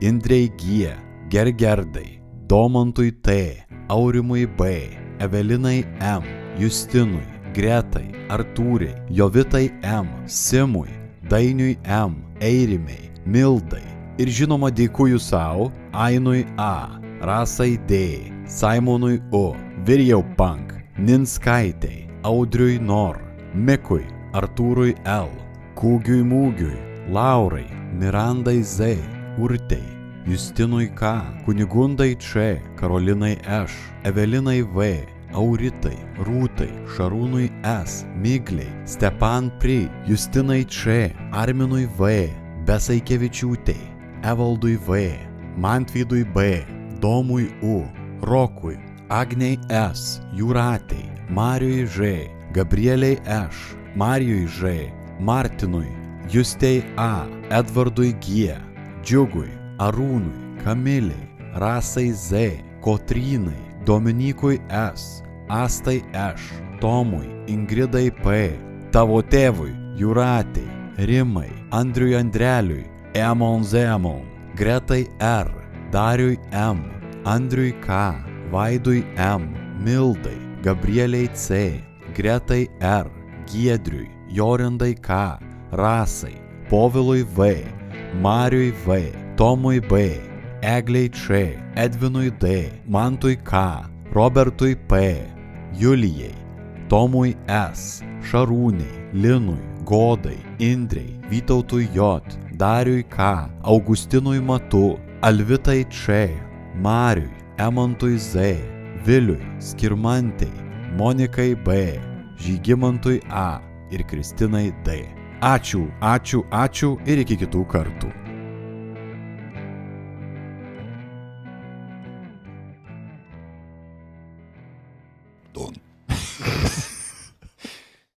Indrei G, Gergerdai, Domantui T, Aurimui B, Evelinai M, Justinui, Gretai, Artūrai, Jovitai M, Simui, Dainiui M, Eirimei, Mildai. Ir žinoma dėkuoju savo, Ainui A, Rasai D, Simonui U, Virjau Punk, Ninskaitei, Audriui Nor, Mikui, Artūrui L, Kūgiui Mūgiui, Laurai, Mirandai Z, Urtei, Justinui K, Kunigundai Č, Karolinai Š, Evelinai V, Auritai, Rūtai, Šarūnui S, Migliai, Stepan Pri, Justinai Č, Arminui V, Besaikevičiūtei, Evaldui V, Mantvydui B, Domui U, Rokui, Agniai S, Jūratei, Mariui Ž, Gabrieliai Š, Marijui Ž, Martinui, Justei A, Edvardui G, Džiugui, Arūnui, Kamiliai, Rasai Z, Kotrynai, Dominikui S, Astai Š, Tomui, Ingridai P, tavo tėvui, Jūratei, Rimai, Andriui Andreliui, Emon Zemon, Gretai R, Dariui M, Andriui K, Vaidui M, Mildai, Gabrieliai C, Gretai R, Giedriui, Jorindai K, Rasai, Povilui V, Mariui V, Tomui B, Egliai Č, Edvinui D, Mantui K, Robertui P, Julijai, Tomui S, Šarūniai, Linui, Godai, Indrei, Vytautui J, Dariui K, Augustinui Matu, Alvitai Č, Mariui, Emantui Z, Viliui, Skirmantei, Monikai B, Žygimantui A ir Kristinai D. Ačiū, ačiū, ačiū ir iki kitų kartų.